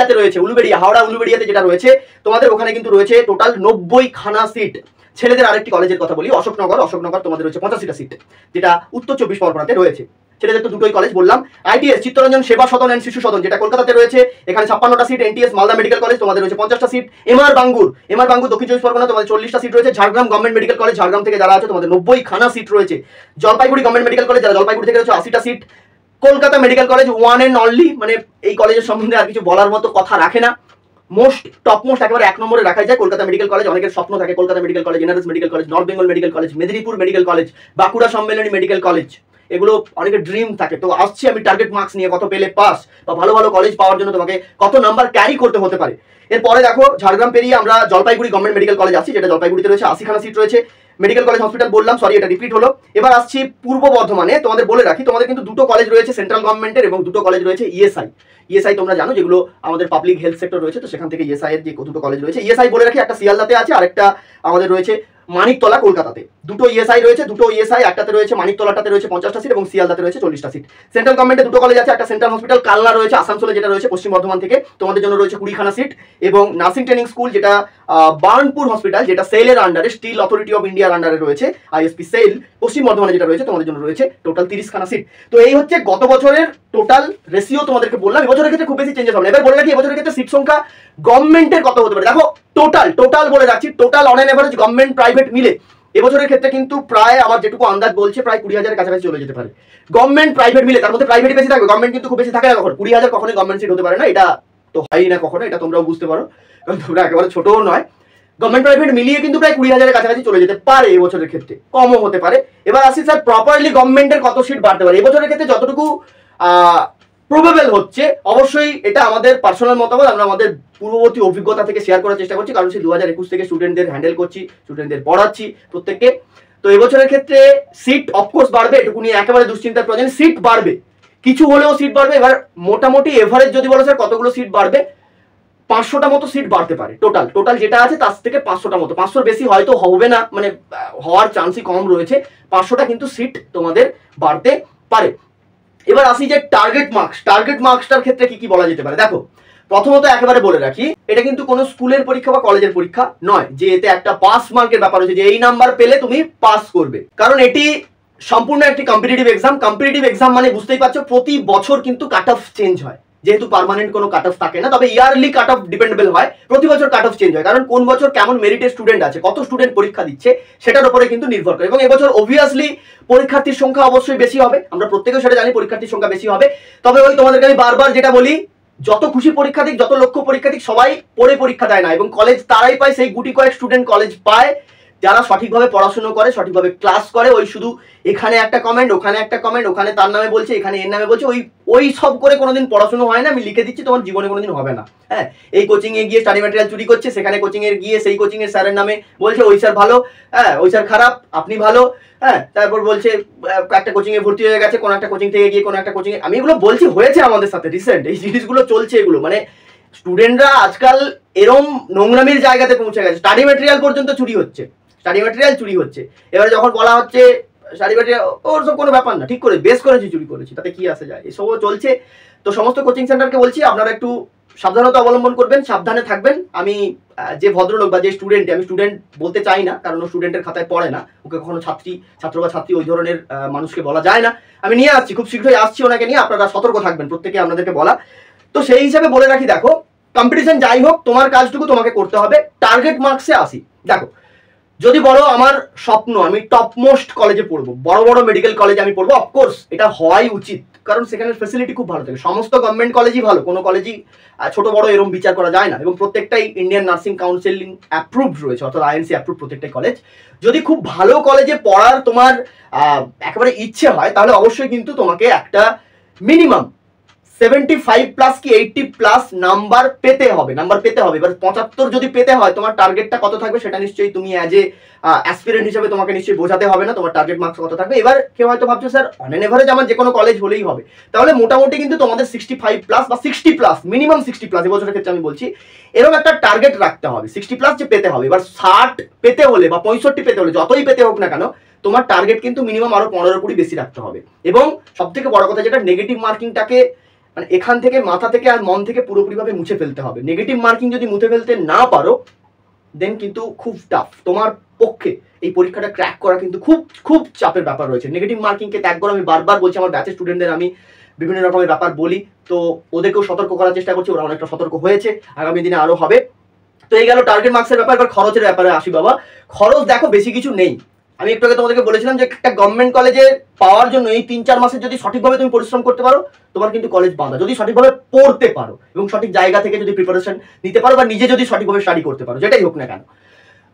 উলুবেড়িয়াতে রয়েছে, উলুবেড়িয়া, হাওড়া, উলুবেড়িয়াতে যেটা রয়েছে, তোমাদের ওখানে কিন্তু রয়েছে টোটাল নব্বই খানা সিট ছেলেদের আরেকটি কলেজের কথা বলি, অশোকনগর অশোকনগর তোমাদের রয়েছে পঁচাশিটা সিট যেটা উত্তর চব্বিশ পরগনাতে রয়েছে। ছেলেদের তো দুটোই কলেজ বললাম। আইটিএস চিত্তরঞ্জন সেবা সদন অ্যান্ড শিশু সদন, যেটা কলকাতাতে রয়েছে, এখানে ছাপ্পান্নটা seat NTS Malda medical college তোমাদের রয়েছে পঞ্চাশটা seat MR Bangur MR Bangur Dakshin Chabbish Pargana তোমাদের চল্লিশটা সিট রয়েছে, Jhargram government medical college Jhargram থেকে যারা আছে তোমাদের নব্বই খানা সিট রয়েছে। জলপাইগুড়ি গভর্নমেন্ট মেডিকেল কলেজ যারা জলপাইগুড়ি থেকে রয়েছে আশিটা seat Kolkata medical college one and only মানে এই কলেজের সম্বন্ধে আর কিছু বলার মতো কথা রাখে না। মোস্ট টপ মোস্ট একেবারে এক নম্বরে রাখা যায় কলকাতা মেডিকেল কলেজ। অনেকের স্বপ্ন থাকে Kolkata medical college NRS medical college, North Bengal medical college, Medinipur medical college, Bankura Sammilani medical college. এগুলো অনেকের ড্রিম থাকে। তো আসছি আমি টার্গেট মার্কস নিয়ে, কত পেলে পাস বা ভালো ভালো কলেজ পাওয়ার জন্য তোমাকে কত নাম্বার ক্যারি করতে হতে পারে। এরপরে দেখো, ঝাড়গ্রাম পেরিয়ে আমরা জলপাইগুড়ি গভর্নমেন্ট মেডিকেল কলেজ আসছি, যেটা জলপাইগুড়িতে রয়েছে, আশিখানা সিট রয়েছে। মেডিকেল কলেজ হসপিটাল বললাম সরি এটা রিপিট হলো। এবার আসছি পূর্ব বর্ধমানে, তোমাদের বলে রাখি, তোমাদের কিন্তু দুটো কলেজ রয়েছে সেন্ট্রাল গভর্নমেন্টের এবং দুটো কলেজ রয়েছে ইএসআই ইএসআই তোমরা জানো, যেগুলো আমাদের পাবলিক হেলথ সেক্টর রয়েছে, তো সেখান থেকে ইএসআই এর যে দুটো কলেজ রয়েছে ইএসআই বলে রাখি, একটা শিয়ালদাতে আছে, আরেকটা আমাদের রয়েছে মানিকতলা কলকাতাতে। দুটো ইএসআই রয়েছে, দুটো ইএসআই একটাতে রয়েছে মানিকতলাটাতে রয়েছে পঞ্চাশটা সিট এবং শিয়ালদাতে রয়েছে চল্লিশটা সিট সেন্ট্রাল গভর্নমেন্টের দুটো কলেজ আছে, একটা সেন্ট্রাল হসপিটাল কালনা রয়েছে, আসানসোলে যেটা রয়েছে পশ্চিম বর্ধমান থেকে। তোমাদের জন্য রয়েছে কুড়িখানা সিট এবং নার্সিং ট্রেনিং স্কুল যেটা বার্নপুর হসপিটাল যেটা সেলের আন্ডারে স্টিল অথরিটি অফ ইন্ডিয়ার আন্ডারে রয়েছে আইএসপি সেল পশ্চিম বর্ধমানে যেটা রয়েছে, তোমাদের জন্য রয়েছে টোটাল তিরিশখানা সিট তো এই হচ্ছে গত বছরের টোটাল রেশিও তোমাদেরকে বললাম। এবছরের ক্ষেত্রে খুব বেশি চেঞ্জেস হবে। এবার বলে রাখি, এবছরের ক্ষেত্রে সিট সংখ্যা গভর্নমেন্টের কত হতে পারে? দেখো টোটাল টোটাল বলে রাখছি total on an average government private মিলে, এবছরের ক্ষেত্রে কিন্তু প্রায় আমার যেটুকু আন্দাজ বলছে, প্রায় কুড়ি হাজারের কাছাকাছি চলে যেতে পারে। গভর্নমেন্ট প্রাইভেট মিলে, তার মধ্যে প্রাইভেট বেশি থাকবে গভর্নমেন্ট কিন্তু খুব বেশি থাকে না কখন। কুড়ি হাজার কখনোই গভর্নমেন্ট সিট হতে পারে না, এটা তো হয়ই না কখনো, এটা তোমরাও বুঝতে পারো, কারণ তোমরা একেবারে ছোটও নয়। গভর্নমেন্ট প্রাইভেট মিলিয়ে কিন্তু প্রায় কুড়ি হাজারের কাছাকাছি চলে যেতে পারে এবছরের ক্ষেত্রে, কমও হতে পারে। এবার আসি স্যার প্রপারলি গভর্নমেন্টের কত সিট বাড়তে পারে? এবছরের ক্ষেত্রে যতটুকু প্রবেবল হচ্ছে, অবশ্যই এটা আমাদের পার্সোনাল মতামত, আমরা আমাদের পূর্ববর্তী অভিজ্ঞতা থেকে শেয়ার করার চেষ্টা করছি, কারণ সেই দু হাজার একুশ থেকে স্টুডেন্টদের হ্যান্ডেল করছি স্টুডেন্টদের পড়াচ্ছি প্রত্যেককে। তো এবছরের ক্ষেত্রে সিট অফকোর্স বাড়বে, এটুকু নিয়ে একেবারে দুশ্চিন্তার প্রয়োজন সিট বাড়বে। কিছু হলেও সিট বাড়বে, এবার মোটামুটি এভারেজ যদি বলো স্যার কতগুলো সিট বাড়বে? পাঁচশোটা মতো সিট বাড়তে পারে টোটাল টোটাল যেটা আছে, তার থেকে পাঁচশোটা মতো। পাঁচশোর বেশি হয়তো হবে না মানে হওয়ার চান্সই কম রয়েছে। পাঁচশোটা কিন্তু সিট তোমাদের বাড়তে পারে। এবার আসি যে টার্গেট মার্কস টার্গেট মার্কসটার ক্ষেত্রে কি কি বলা যেতে পারে? দেখো, প্রথমত একেবারে বলে রাখি, এটা কিন্তু কোনো স্কুলের পরীক্ষা বা কলেজের পরীক্ষা নয়, যে এতে একটা পাস মার্কের ব্যাপার হচ্ছে, যে এই নাম্বার পেলে তুমি পাস করবে। কারণ এটি সম্পূর্ণ একটি কম্পিটিটিভ এক্সাম কম্পিটিটিভ এক্সাম মানে বুঝতেই পারছ, প্রতি বছর কিন্তু কাট অফ চেঞ্জ হয়। যেহেতু পার্মানেন্ট কোনো কাট অফ থাকে না, তবে ইয়ারলি কাট অফ ডিপেন্ডেবল হয়। প্রতি বছর কাট অফ চেঞ্জ হয়। কারণ কোন বছর কেমন মেরিটের স্টুডেন্ট আছে, কত স্টুডেন্ট পরীক্ষা দিচ্ছে, সেটার উপরে কিন্তু নির্ভর করে। এবং এবছর অবভিয়াসলি পরীক্ষার্থীর সংখ্যা অবশ্যই বেশি হবে। আমরা প্রত্যেকেও সেটা জানি পরীক্ষার্থীর সংখ্যা বেশি হবে। তবে ওই তোমাদেরকে আমি বারবার যেটা বলি, যত খুশি পরীক্ষা দিক, যত লক্ষ্য পরীক্ষা দিক, সবাই পড়ে পরীক্ষা দেয় না। এবং কলেজ তারাই পায়, সেই গুটি কয়েক স্টুডেন্ট কলেজ পায়। যারা সঠিকভাবে পড়াশুনো করে, সঠিকভাবে ক্লাস করে, ওই শুধু এখানে একটা কমেন্ট ওখানে একটা কমেন্ট ওখানে তার নামে বলছে, এখানে এর নামে বলছে, ওই ওই সব করে কোনোদিন পড়াশুনো হয় না, আমি লিখে দিচ্ছি, তোমার জীবনে কোনোদিন হবে না। হ্যাঁ এই কোচিংয়ে গিয়ে স্টাডি ম্যাটেরিয়াল চুরি করছে, সেখানে কোচিংয়ে গিয়ে সেই কোচিং এর স্যারের নামে বলছে, ওই স্যার ভালো হ্যাঁ ওই স্যার খারাপ, আপনি ভালো হ্যাঁ তারপর বলছে একটা কোচিংয়ে ভর্তি হয়ে গেছে, কোনো একটা কোচিং থেকে গিয়ে কোনো একটা কোচিংয়ে আমি এগুলো বলছি, হয়েছে আমাদের সাথে রিসেন্ট এই জিনিসগুলো চলছে এগুলো মানে স্টুডেন্টরা আজকাল এরম নোংরামির জায়গাতে পৌঁছে গেছে স্টাডি ম্যাটেরিয়াল পর্যন্ত চুরি হচ্ছে। স্টাডি ম্যাটেরিয়াল চুরি হচ্ছে। এবারে যখন বলা হচ্ছে স্টাডি ম্যাটেরিয়াল ওর সব কোনো ব্যাপার না, ঠিক করে বেশ করেছি, চুরি করেছি, তাতে কি আসে যায়? এসবও চলছে। তো সমস্ত কোচিং সেন্টারকে বলছি, আপনারা একটু সাবধানতা অবলম্বন করবেন, সাবধানে থাকবেন। আমি যে ভদ্রলোক বা যে স্টুডেন্ট আমি স্টুডেন্ট বলতে চাই না, কারণ ও স্টুডেন্টের খাতায় পড়ে না। ওকে কখনো ছাত্রী, ছাত্র বা ছাত্রী ওই ধরনের মানুষকে বলা যায় না। আমি নিয়ে আসছি, খুব শীঘ্রই আসছি ওনাকে নিয়ে, আপনারা সতর্ক থাকবেন, প্রত্যেকে আপনাদেরকে বলা। তো সেই হিসাবে বলে রাখি, দেখো কম্পিটিশন যাই হোক, তোমার কাজটুকু তোমাকে করতে হবে। টার্গেট মার্কসে আসি। দেখো যদি বলো আমার স্বপ্ন, আমি টপ মোস্ট কলেজে পড়ব, বড় বড় মেডিকেল কলেজে আমি পড়ব অফকোর্স এটা হওয়াই উচিত। কারণ সেখানে ফেসিলিটি খুব ভালো থাকে। সমস্ত গভর্নমেন্ট কলেজই ভালো, কোনো কলেজই ছোট বড় এরকম বিচার করা যায় না। এবং প্রত্যেকটাই ইন্ডিয়ান নার্সিং কাউন্সিলিং অ্যাপ্রুভড রয়েছে, অর্থাৎ আইএনসি অ্যাপ্রুভ প্রত্যেকটাই কলেজ যদি খুব ভালো কলেজে পড়ার তোমার একেবারে ইচ্ছে হয়, তাহলে অবশ্যই কিন্তু তোমাকে একটা মিনিমাম সেভেন্টি ফাইভ প্লাস কি এইটটি প্লাস নাম্বার পেতে হবে নাম্বার পেতে হবে। এবার পঁচাত্তর যদি পেতে হয়, তোমার টার্গেটটা কত থাকবে সেটা নিশ্চয়ই তুমি অ্যাজ এ অ্যাসপিরেন্ট হিসেবে তোমাকে নিশ্চয়ই বোঝাতে হবে না, তোমার টার্গেট মার্কস কত থাকবে। এবার কেউ হয়তো ভাবছ, স্যার অন এন এভারেজ আমার যে কোনো কলেজ হলেই হবে। তাহলে মোটামুটি কিন্তু তোমাদের সিক্সটি ফাইভ প্লাস বা sixty plus minimum sixty plus এবছরের ক্ষেত্রে আমি বলছি, এরকম একটা টার্গেট রাখতে হবে। সিক্সটি প্লাস যে পেতে হবে, এবার ষাট পেতে হলে বা পঁয়ষট্টি পেতে হলে, যতই পেতে হোক না কেন, তোমার টার্গেট কিন্তু মিনিমাম আরও পনেরো কুড়ি বেশি রাখতে হবে। এবং সব থেকে বড় কথা যেটা নেগেটিভ মার্কিংটাকে মানে এখান থেকে মাথা থেকে আর মন থেকে পুরোপুরিভাবে মুছে ফেলতে হবে। নেগেটিভ মার্কিং যদি মুছে ফেলতে না পারো দেন কিন্তু খুব টাফ তোমার পক্ষে এই পরীক্ষাটা ক্র্যাক করা কিন্তু খুব খুব চাপের ব্যাপার রয়েছে। নেগেটিভ মার্কিংকে ত্যাগ করো আমি বারবার বলছি, আমার ব্যাচের স্টুডেন্টদের আমি বিভিন্ন রকমের ব্যাপার বলি। তো ওদেরকেও সতর্ক করার চেষ্টা করছি, ওরা অনেকটা সতর্ক হয়েছে। আগামী দিনে আরও হবে। তো এই গেল টার্গেট মার্কসের ব্যাপার, এবার খরচের ব্যাপারে আসি বাবা। খরচ দেখো, বেশি কিছু নেই। আমি একটু আগে তোমাদেরকে বলেছিলাম যে একটা গভর্নমেন্ট কলেজে পাওয়ার জন্য এই তিন চার মাসে যদি সঠিকভাবে তুমি পরিশ্রম করতে পারো, তোমার কিন্তু কলেজ বাঁধা। যদি সঠিকভাবে পড়তে পারো এবং সঠিক জায়গা থেকে যদি প্রিপারেশন নিতে পারো বা নিজে যদি সঠিকভাবে স্টাডি করতে পারো, যেটাই হোক না কেন।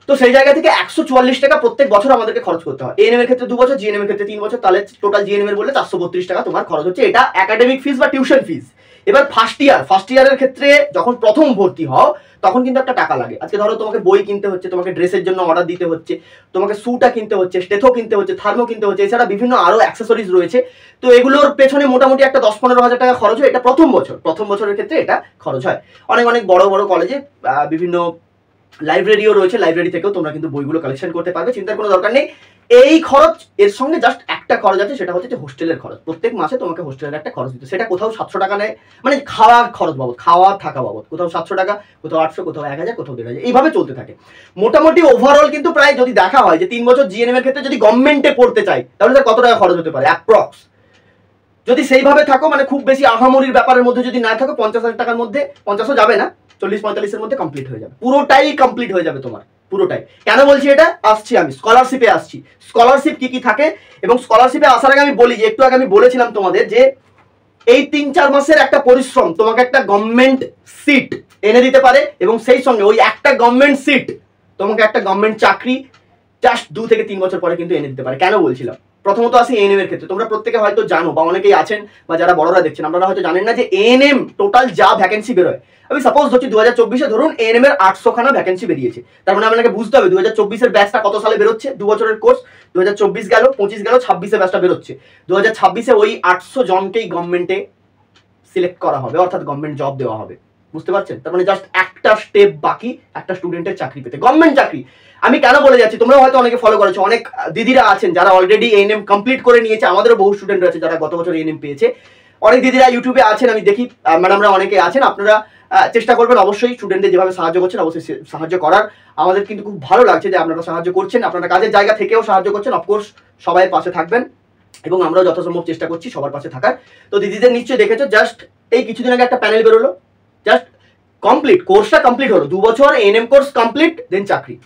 তো সেই জায়গা থেকে একশো চুয়াল্লিশ টাকা প্রত্যেক বছর আমাদেরকে খরচ করতে হয়। এএনএম এর ক্ষেত্রে দু বছর জিএনএম এর ক্ষেত্রে তিন বছর, তাহলে টোটাল জিএনএম এর বললে চারশো বত্রিশ টাকা তোমার খরচ হচ্ছে। এটা একাডেমিক ফিস বা টিউশন ফিস এবার ফার্স্ট ইয়ার ফার্স্ট ইয়ারের ক্ষেত্রে যখন প্রথম ভর্তি হও, তখন কিন্তু একটা টাকা লাগে। আজকে ধরো তোমাকে বই কিনতে হচ্ছে, তোমাকে ড্রেসের জন্য অর্ডার দিতে হচ্ছে, তোমাকে সুটা কিনতে হচ্ছে, স্টেথো কিনতে হচ্ছে, থার্মো কিনতে হচ্ছে, এছাড়া বিভিন্ন আরও অ্যাক্সেসরিজ রয়েছে। তো এগুলোর পেছনে মোটামুটি একটা দশ পনেরো হাজার টাকা খরচ হয়, এটা প্রথম বছর। প্রথম বছরের ক্ষেত্রে এটা খরচ হয়। অনেক অনেক বড় বড় কলেজে বিভিন্ন লাইব্রেরিও রয়েছে। লাইব্রেরি থেকেও তোমরা কিন্তু বইগুলো কালেকশন করতে পারবে, চিন্তার কোনো দরকার নেই। এই খরচ, এর সঙ্গে জাস্ট একটা খরচ আছে, সেটা হচ্ছে যে হোস্টেলের খরচ। প্রত্যেক মাসে তোমাকে হোস্টেলের একটা খরচ দিতে সেটা কোথাও সাতশো টাকা নেয়। মানে খাওয়ার খরচ বাবদ, খাওয়া থাকা বাবদ। কোথাও সাতশো টাকা, কোথাও আটশো, কোথাও এক হাজার, কোথাও দেড় হাজার। এইভাবে চলতে থাকে। মোটামুটি ওভারঅল কিন্তু প্রায় যদি দেখা হয় যে তিন বছর জিএনএম এর ক্ষেত্রে যদি গভর্নমেন্টে পড়তে চাই তাহলে কত টাকা খরচ হতে পারে? অ্যাপ্রক্স যদি সেইভাবে থাকো মানে খুব বেশি আহামরির ব্যাপারের মধ্যে যদি না থাকো, পঞ্চাশ হাজার টাকার মধ্যে, পঞ্চাশও যাবে না, চল্লিশ পঁয়তাল্লিশের মধ্যে কমপ্লিট হয়ে যাবে। পুরোটাই কমপ্লিট হয়ে যাবে তোমার। পুরোটাই। কেন বলছি এটা? আসছি আমি স্কলারশিপে আসছি। স্কলারশিপ কি কি থাকে? এবং স্কলারশিপে আসার আগে আমি বলি যে, একটু আগে আমি বলেছিলাম তোমাদের যে, এই তিন চার মাসের একটা পরিশ্রম, তোমাকে একটা গভর্নমেন্ট সিট এনে দিতে পারে এবং সেই সঙ্গে ওই একটা গভর্নমেন্ট সিট তোমাকে একটা গভর্নমেন্ট চাকরি জাস্ট দু থেকে তিন বছর পরে কিন্তু এনে দিতে পারে। কেন বলছিলাম? প্রথমত আসি এএনএম এর ক্ষেত্রে। তোমরা প্রত্যেকে হয়তো জানো বা অনেকেই আছেন বা যারা বড়রা দেখছেন, আপনারা হয়তো জানেন না যে এএনএম টোটাল যা ভ্যাকেন্সি বেরোয়। আমি সাপোজ ধরছি দু হাজার চব্বিশে ধরুন এএনএম এর আটশো খানা ভ্যাকেন্সি বেরিয়েছে। তার মানে আপনাকে বুঝতে হবে দু হাজার চব্বিশের ব্যাচটা কত সালে বেরোচ্ছে? দু বছরের কোর্স দু হাজার চব্বিশ গেল, পঁচিশ গেল, ছাব্বিশে ব্যাচটা বেরোচ্ছে। দু হাজার ছাব্বিশে ওই আটশো জনকেই গভর্নমেন্টে সিলেক্ট করা হবে, অর্থাৎ গভর্নমেন্ট জব দেওয়া হবে। বুঝতে পারছেন? তার মানে জাস্ট একটা স্টেপ বাকি, একটা স্টুডেন্টের চাকরি পেতে। গভর্নমেন্ট চাকরি। আমি কেন বলে যাচ্ছি? তোমরা হয়তো অনেকে ফলো করেছ। অনেক দিদিরা আছেন যারা অলরেডি এএনএম কমপ্লিট করে নিয়েছে। আমাদেরও বহু স্টুডেন্ট রয়েছে যারা গত বছর এএনএম পেয়েছে। অনেক দিদিরা ইউটিউবে আছেন, আমি দেখি। ম্যাডামরা অনেকে আছেন, আপনারা চেষ্টা করবেন অবশ্যই স্টুডেন্টদের যেভাবে সাহায্য করছেন, অবশ্যই সাহায্য করার। আমাদের কিন্তু খুব ভালো লাগছে যে আপনারা সাহায্য করছেন, আপনারা কাজের জায়গা থেকেও সাহায্য করছেন। অফকোর্স সবাই পাশে থাকবেন এবং আমরাও যথাসম্ভব চেষ্টা করছি সবার পাশে থাকার। তো দিদিদের নিশ্চয়ই দেখেছ জাস্ট এই কিছুদিন আগে একটা প্যানেল বেরোলো। জাস্ট কমপ্লিট কোর্সটা কমপ্লিট হলো। দু বছর এনএম কোর্স কমপ্লিট দেন চাকরি।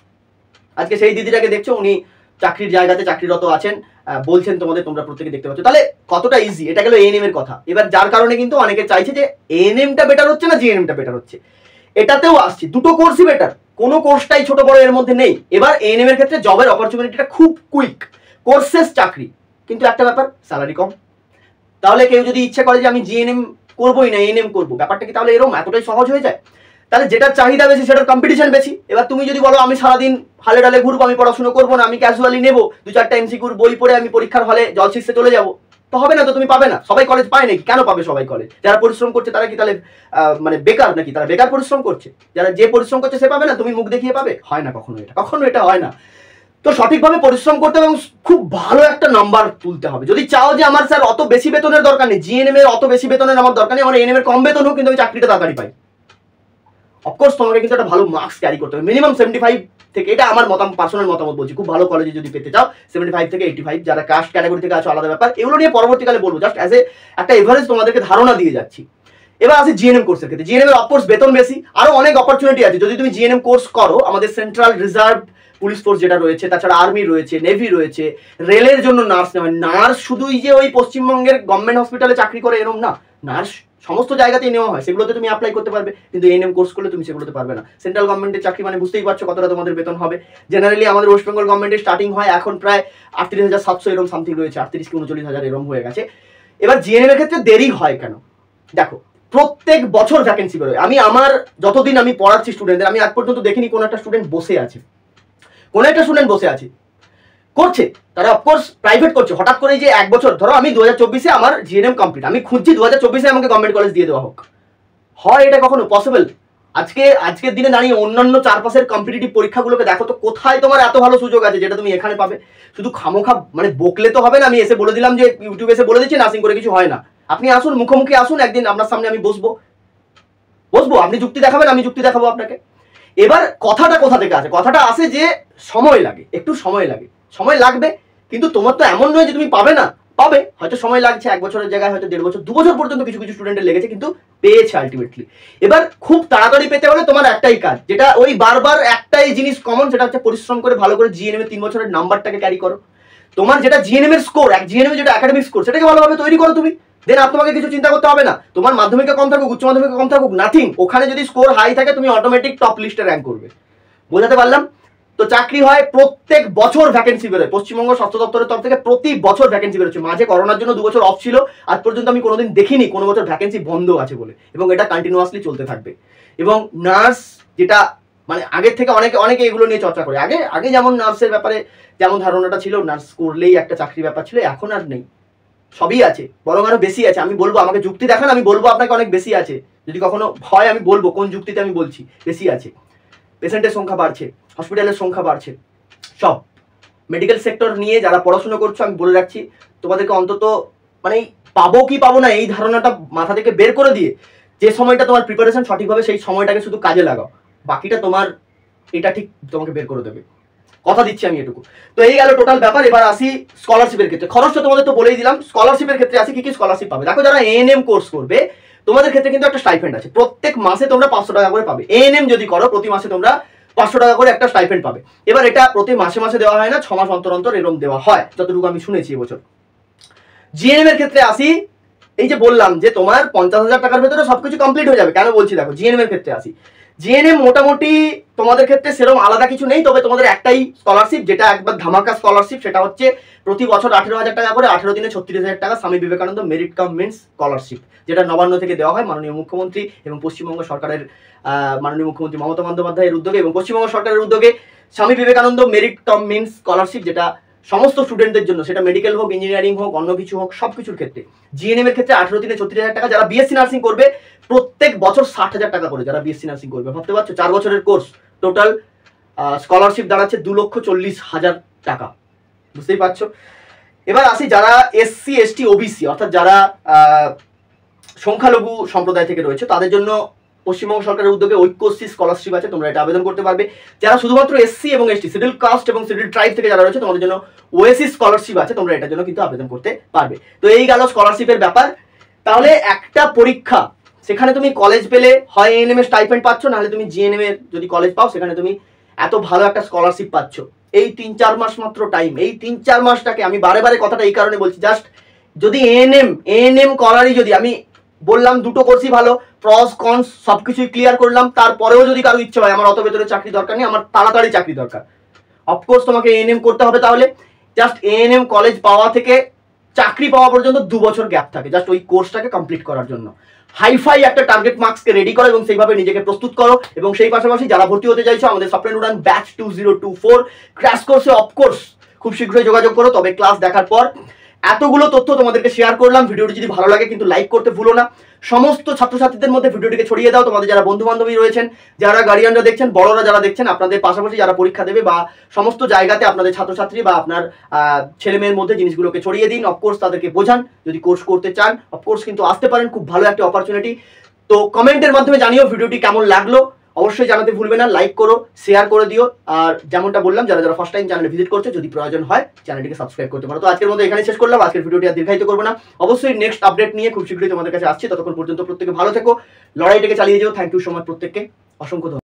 আজকে সেই দিদিটাকে দেখছ, উনি চাকরির জায়গাতে চাকরিরত আছেন বলছেন তোমাদের, তোমরা প্রত্যেকে দেখতে পাচ্ছ। তাহলে কতটা ইজি এটা গেল এএনএম এর কথা। এবার যার কারণে কিন্তু অনেকে চাইছে যে এএনএমটা বেটার হচ্ছে না জিএনএমটা বেটার হচ্ছে? এটাতেও আসছি। দুটো কোর্সই বেটার কোনো কোর্সটাই ছোট বড় এর মধ্যে নেই। এবার এএনএম এর ক্ষেত্রে জবের অপরচুনিটিটা খুব কুইক কোর্সেস চাকরি। কিন্তু একটা ব্যাপার স্যালারি কম। তাহলে কেউ যদি ইচ্ছে করে যে আমি জিএনএম করবোই না এএনএম করব। ব্যাপারটা কি তাহলে এরকম? এতটাই সহজ হয়ে যায়? তাহলে যেটার চাহিদা বেশি, সেটার কম্পিটিশন বেশি। এবার তুমি যদি বলো, আমি সারাদিন হালে ডালে ঘুরবো, আমি পড়াশোনা করব না, আমি ক্যাজুয়ালি নেব, দু চারটা এমসিকিউর বই পড়ে আমি পরীক্ষার হলে জল শিখতে চলে যাব, তো হবে না তো তুমি পাবে না। সবাই কলেজ পায় নাকি? কেন পাবে সবাই কলেজ যারা পরিশ্রম করছে, তারা কি তাহলে মানে বেকার নাকি? তারা বেকার পরিশ্রম করছে? যারা যে পরিশ্রম করছে, সে পাবে না? তুমি মুখ দেখিয়ে পাবে? হয় না কখনো এটা। কখনো এটা হয় না। তো সঠিকভাবে পরিশ্রম করতে হবে এবং খুব ভালো একটা নাম্বার তুলতে হবে। যদি চাও যে আমার স্যার অত বেশি বেতনের দরকার নেই জিএনএম এর অত বেশি বেতনের আমার দরকার নেই, আমার এনএম এর কম বেতন হোক, কিন্তু আমি চাকরিটা তাড়াতাড়ি পাই। অফকোর্স তোমাকে কিন্তু একটা ভালো মার্কস ক্যারি করতে হবে। মিনিমাম সেভেন্টি ফাইভ থেকে, এটা আমার মতামত পার্সোনাল মতামত বলছি, খুব ভালো কলেজে যদি পেতে চাও সেভেন্টি ফাইভ থেকে এইটি ফাইভ যারা কাস্ট ক্যাটাগরি থেকে আছো, আলাদা ব্যাপার, এগুলো নিয়ে পরবর্তীকালে বলব। জাস্ট অ্যাজ এ একটা এভারেজ তোমাদেরকে ধারণা দিয়ে যাচ্ছি। এবার আছে জিএনএম কোর্সের ক্ষেত্রে। জিএনএম এর অফকোর্স বেতন বেশি, আরও অনেক অপরচুনিটি আছে। যদি তুমি জিএনএম কোর্স করো, আমাদের সেন্ট্রাল রিজার্ভ পুলিশ ফোর্স যেটা রয়েছে, তাছাড়া আর্মি রয়েছে নেভি রয়েছে রেলের জন্য নার্স নেওয়া হয়। নার্স শুধুই যে ওই পশ্চিমবঙ্গের গভর্নমেন্ট হসপিটালে চাকরি করে এরকম না। নার্স সমস্ত জায়গাতেই নেওয়া হয়, সেগুলোতে তুমি অ্যাপ্লাই করতে পারবে, কিন্তু এনএম কোর্স করলে তুমি সেগুলোতে পারবে না। সেন্ট্রাল গভর্নমেন্টের চাকরি মানে বুঝতেই পারছ কতটা তোমাদের বেতন হবে। জেনারেলি আমাদের ওয়েস্ট বেঙ্গল গভর্নমেন্টের স্টার্টিং হয় এখন প্রায় আটত্রিশ হাজার সাতশো এরকম সামথিং রয়েছে, আটত্রিশ কি উনচল্লিশ হাজার এরকম হয়ে গেছে। এবার জিএনএম এর ক্ষেত্রে দেরি হয় কেন? দেখো, প্রত্যেক বছর ভ্যাকেন্সি বেরোয়। আমি আমার যতদিন আমি পড়াচ্ছি স্টুডেন্টদের আমি আজ পর্যন্ত দেখিনি কোনো একটা স্টুডেন্ট বসে আছে। কোনো একটা স্টুডেন্ট বসে আছে। করছে, তারা অফকোর্স প্রাইভেট করছে। হঠাৎ করে যে এক বছর, ধরো আমি দু হাজার চব্বিশে আমার জিএনএম কমপ্লিট আমি খুঁজছি দু হাজার চব্বিশে আমাকে গভর্নমেন্ট কলেজ দিয়ে দেওয়া হোক। হয় এটা কখনো পসিবল আজকে, আজকের দিনে দাঁড়িয়ে অন্যান্য চারপাশের কম্পিটিটিভ পরীক্ষাগুলোকে দেখো তো, কোথায় তোমার এত ভালো সুযোগ আছে যেটা তুমি এখানে পাবে? শুধু খামোখা মানে বকলে তো হবে না, আমি এসে বলে দিলাম যে ইউটিউবে এসে বলে দিচ্ছি নার্সিং করে কিছু হয় না। আপনি আসুন, মুখোমুখি আসুন, একদিন আপনার সামনে আমি বসবো। বসবো? আপনি যুক্তি দেখাবেন, আমি যুক্তি দেখাবো আপনাকে। এবার কথাটা কোথা থেকে আসে? কথাটা আসে যে সময় লাগে, একটু সময় লাগে। সময় লাগবে, কিন্তু তোমার তো এমন নয় যে তুমি পাবে না। পাবে, হয়তো সময় লাগছে, এক বছরের জায়গায় হয়তো দেড় বছর, দু বছর পর্যন্ত কিছু কিছু স্টুডেন্টের লেগেছে, কিন্তু পেয়েছে আলটিমেটলি এবার খুব তাড়াতাড়ি পেতে হলে তোমার একটাই কাজ, যেটা ওই বারবার একটাই জিনিস কমন সেটা হচ্ছে পরিশ্রম করে ভালো করে জিএনএম তিন বছরের নাম্বারটাকে ক্যারি করো। তোমার যেটা জিএনএম এর স্কোর এক জিএনএম যেটা একাডেমিক স্কোর সেটাকে ভালোভাবে তৈরি করো তুমি। দেন আর তোমাকে কিছু চিন্তা করতে হবে না। তোমার মাধ্যমিকে কম থাকুক, উচ্চ মাধ্যমিকে কম থাকুক নাথিং ওখানে যদি স্কোর হাই থাকে, তুমি অটোমেটিক টপ লিস্টে র্যাঙ্ক করবে। বোঝাতে পারলাম? তো চাকরি হয় প্রত্যেক বছর ভ্যাকেন্সি বেরোয়। পশ্চিমবঙ্গ স্বাস্থ্য দপ্তরের তরফ থেকে প্রতি বছর ভ্যাকেন্সি বেরোচ্ছে। মাঝে করোনার জন্য দু বছর অফ ছিল, আজ পর্যন্ত আমি কোনোদিন দেখিনি কোনো বছর ভ্যাকেন্সি বন্ধ আছে বলে। এবং এটা কন্টিনিউয়াসলি চলতে থাকবে। এবং নার্স যেটা মানে আগের থেকে অনেকে অনেকে এগুলো নিয়ে চর্চা করে। আগে আগে যেমন নার্সের ব্যাপারে যেমন ধারণাটা ছিল নার্স করলেই একটা চাকরি ব্যাপার ছিল, এখন আর নেই। সবই আছে, বরং আরও বেশি আছে। আমি বলব, আমাকে যুক্তি দেখান, আমি বলব আপনাকে অনেক বেশি আছে। যদি কখনো হয়, আমি বলব, কোন যুক্তিতে আমি বলছি, বেশি আছে। পেশেন্টের সংখ্যা বাড়ছে হসপিটালের সংখ্যা বাড়ছে, সব। মেডিকেল সেক্টর নিয়ে যারা পড়াশোনা করছ, আমি বলে রাখছি, তোমাদেরকে অন্তত মানে পাবো কি পাবো না, এই ধারণাটা মাথা থেকে বের করে দিয়ে, যে সময়টা তোমার প্রিপারেশন সঠিকভাবে, সেই সময়টাকে শুধু কাজে লাগাও। বাকিটা তোমার, এটা ঠিক তোমাকে বের করে দেবে। কথা দিচ্ছি আমি এটুকু। তো এই গেল টোটাল ব্যাপার, এবার আসি স্কলারশিপের ক্ষেত্রে। খরচটা তোমাদের তো বলেই দিলাম স্কলারশিপের ক্ষেত্রে আসি কি কি স্কলারশিপ পাবে? দেখো যারা এএনএম কোর্স করবে, তোমাদের ক্ষেত্রে কিন্তু একটা স্টাইফেন্ড আছে। প্রত্যেক মাসে তোমরা পাঁচশো টাকা করে পাবে। এএনএম যদি করো, প্রতি মাসে তোমরা পাঁচশো টাকা করে একটা স্টাইফেন্ড পাবে। এবার এটা প্রতি মাসে মাসে দেওয়া হয় না, ছ মাস অন্তর অন্তর এরকম দেওয়া হয়। যতটুকু আমি শুনেছি এবছর জিএনএম এর ক্ষেত্রে আসি, এই যে বললাম যে তোমার পঞ্চাশ হাজার টাকার ভেতরে সবকিছু কমপ্লিট হয়ে যাবে। কেন বলছি দেখো জিএনএম এর ক্ষেত্রে আসি। জিএনএম মোটামুটি তোমাদের ক্ষেত্রে সেরকম আলাদা কিছু নেই, তবে তোমাদের একটাই স্কলারশিপ যেটা একবার ধামাকা স্কলারশিপ সেটা হচ্ছে প্রতি বছর আঠেরো হাজার টাকা করে আঠেরো দিনে ছত্রিশ হাজার টাকা Swami Vivekananda merit cum means scholarship যেটা নবান্ন থেকে দেওয়া হয় মাননীয় মুখ্যমন্ত্রী এবং পশ্চিমবঙ্গ সরকারের মাননীয় মুখ্যমন্ত্রী মমতা বন্দ্যোপাধ্যায়ের উদ্যোগে এবং পশ্চিমবঙ্গ সরকারের উদ্যোগে Swami Vivekananda merit cum means scholarship যেটা সমস্ত স্টুডেন্টদের জন্য, সেটা মেডিকেল হোক ইঞ্জিনিয়ারিং হোক, অন্য কিছু হোক সব কিছুর ক্ষেত্রে জিএনএম এর ক্ষেত্রে আঠেরো দিনে ছত্রিশ হাজার টাকা, যারা বিএসসি নার্সিং করবে, প্রত্যেক বছর ষাট হাজার টাকা করে যারা বিএসসি নার্সিং করবে। ভাবতে পারছ? চার বছরের কোর্স টোটাল স্কলারশিপ দাঁড়াচ্ছে দু লক্ষ চল্লিশ হাজার টাকা। বুঝতেই পারছ? এবার আসি যারা এসসি এসটি ওবিসি অর্থাৎ যারা সংখ্যালঘু সম্প্রদায় থেকে রয়েছে, তাদের জন্য পশ্চিমবঙ্গ সরকারের উদ্যোগে ঐক্যশ্রী স্কলারশিপ আছে, তোমরা এটা আবেদন করতে পারবে। যারা শুধুমাত্র এসসি এবং এসটি শিডিউল কাস্ট এবং শিডিউল ট্রাইব থেকে যারা রয়েছে, তোমাদের জন্য ওএসি স্কলারশিপ আছে, তোমরা এটার জন্য কিন্তু আবেদন করতে পারবে। তো এই গেল স্কলারশিপের ব্যাপার। তাহলে একটা পরীক্ষা, সেখানে তুমি কলেজ পেলে, হয় এএনএম এর স্টাইপেন্ড পাচ্ছ, নাহলে তুমি জিএনএম এর যদি কলেজ পাও, সেখানে তুমি এত ভালো একটা স্কলারশিপ পাচ্ছ। এই তিন চার মাস মাত্র টাইম এই তিন চার মাসটাকে আমি বারে বারে কথাটা এই কারণে বলছি জাস্ট যদি এএনএম এএনএম করারই যদি আমি বললাম দুটো কোর্সই ভালো প্রস কনস সব কিছুই ক্লিয়ার করলাম, তারপরেও যদি কারও ইচ্ছে হয়, আমার অত ভেতরে চাকরি দরকার নেই, আমার তাড়াতাড়ি চাকরি দরকার। অফকোর্স তোমাকে এএনএম করতে হবে তাহলে। জাস্ট এএনএম কলেজ পাওয়া থেকে চাকরি পাওয়া পর্যন্ত দু বছর গ্যাপ থাকে জাস্ট ওই কোর্সটাকে কমপ্লিট করার জন্য। হাইফাই একটা টার্গেট মার্কসকে রেডি করো এবং সেইভাবে নিজেকে প্রস্তুত করো এবং সেই পাশাপাশি যারা ভর্তি হতে চাইছো, আমাদের software Udaan batch two zero two four crash কোর্সে অফকোর্স খুব শীঘ্রই যোগাযোগ করো, তবে ক্লাস দেখার পর এতগুলো তথ্য তোমাদেরকে শেয়ার করলাম, ভিডিওটি যদি ভালো লাগে কিন্তু লাইক করতে ভুলো না। সমস্ত ছাত্রছাত্রীদের মধ্যে ভিডিওটিকে ছড়িয়ে দাও, তোমাদের যারা বন্ধু বান্ধবী রয়েছেন, যারা গার্ডিয়ানরা দেখছেন, বড়রা যারা দেখছেন, আপনাদের পাশাপাশি যারা পরীক্ষা দেবে বা সমস্ত জায়গাতে আপনাদের ছাত্রছাত্রী বা আপনার ছেলে মেয়ের মধ্যে জিনিসগুলোকে ছড়িয়ে দিন অফকোর্স তাদেরকে বোঝান, যদি কোর্স করতে চান অফকোর্স কিন্তু আসতে পারেন, খুব ভালো একটা অপরচুনিটি তো কমেন্টের মাধ্যমে জানিও ভিডিওটি কেমন লাগল। অবশ্যই জানাতে ভুলবে না লাইক করো শেয়ার করে দিও, আর যেমনটা বললাম, যারা যারা ফার্স্ট টাইম চ্যানেল ভিজিট করছ, যদি প্রয়োজন হয় চ্যানেলটিকে সাবস্ক্রাইব করতে পারো। তো আজকের মধ্যে এখানে শেষ করলাম। আজকের ভিডিওটি আর দীর্ঘায়িত করব না। অবশ্যই নেক্সট আপডেট নিয়ে খুব শীঘ্রই তোমাদের কাছে আসছি। ততক্ষণ পর্যন্ত প্রত্যেকে ভালো থেকো। লড়াইটাকে চালিয়ে যেও। থ্যাংক ইউ সো মাচ প্রত্যেককে। অসংখ্য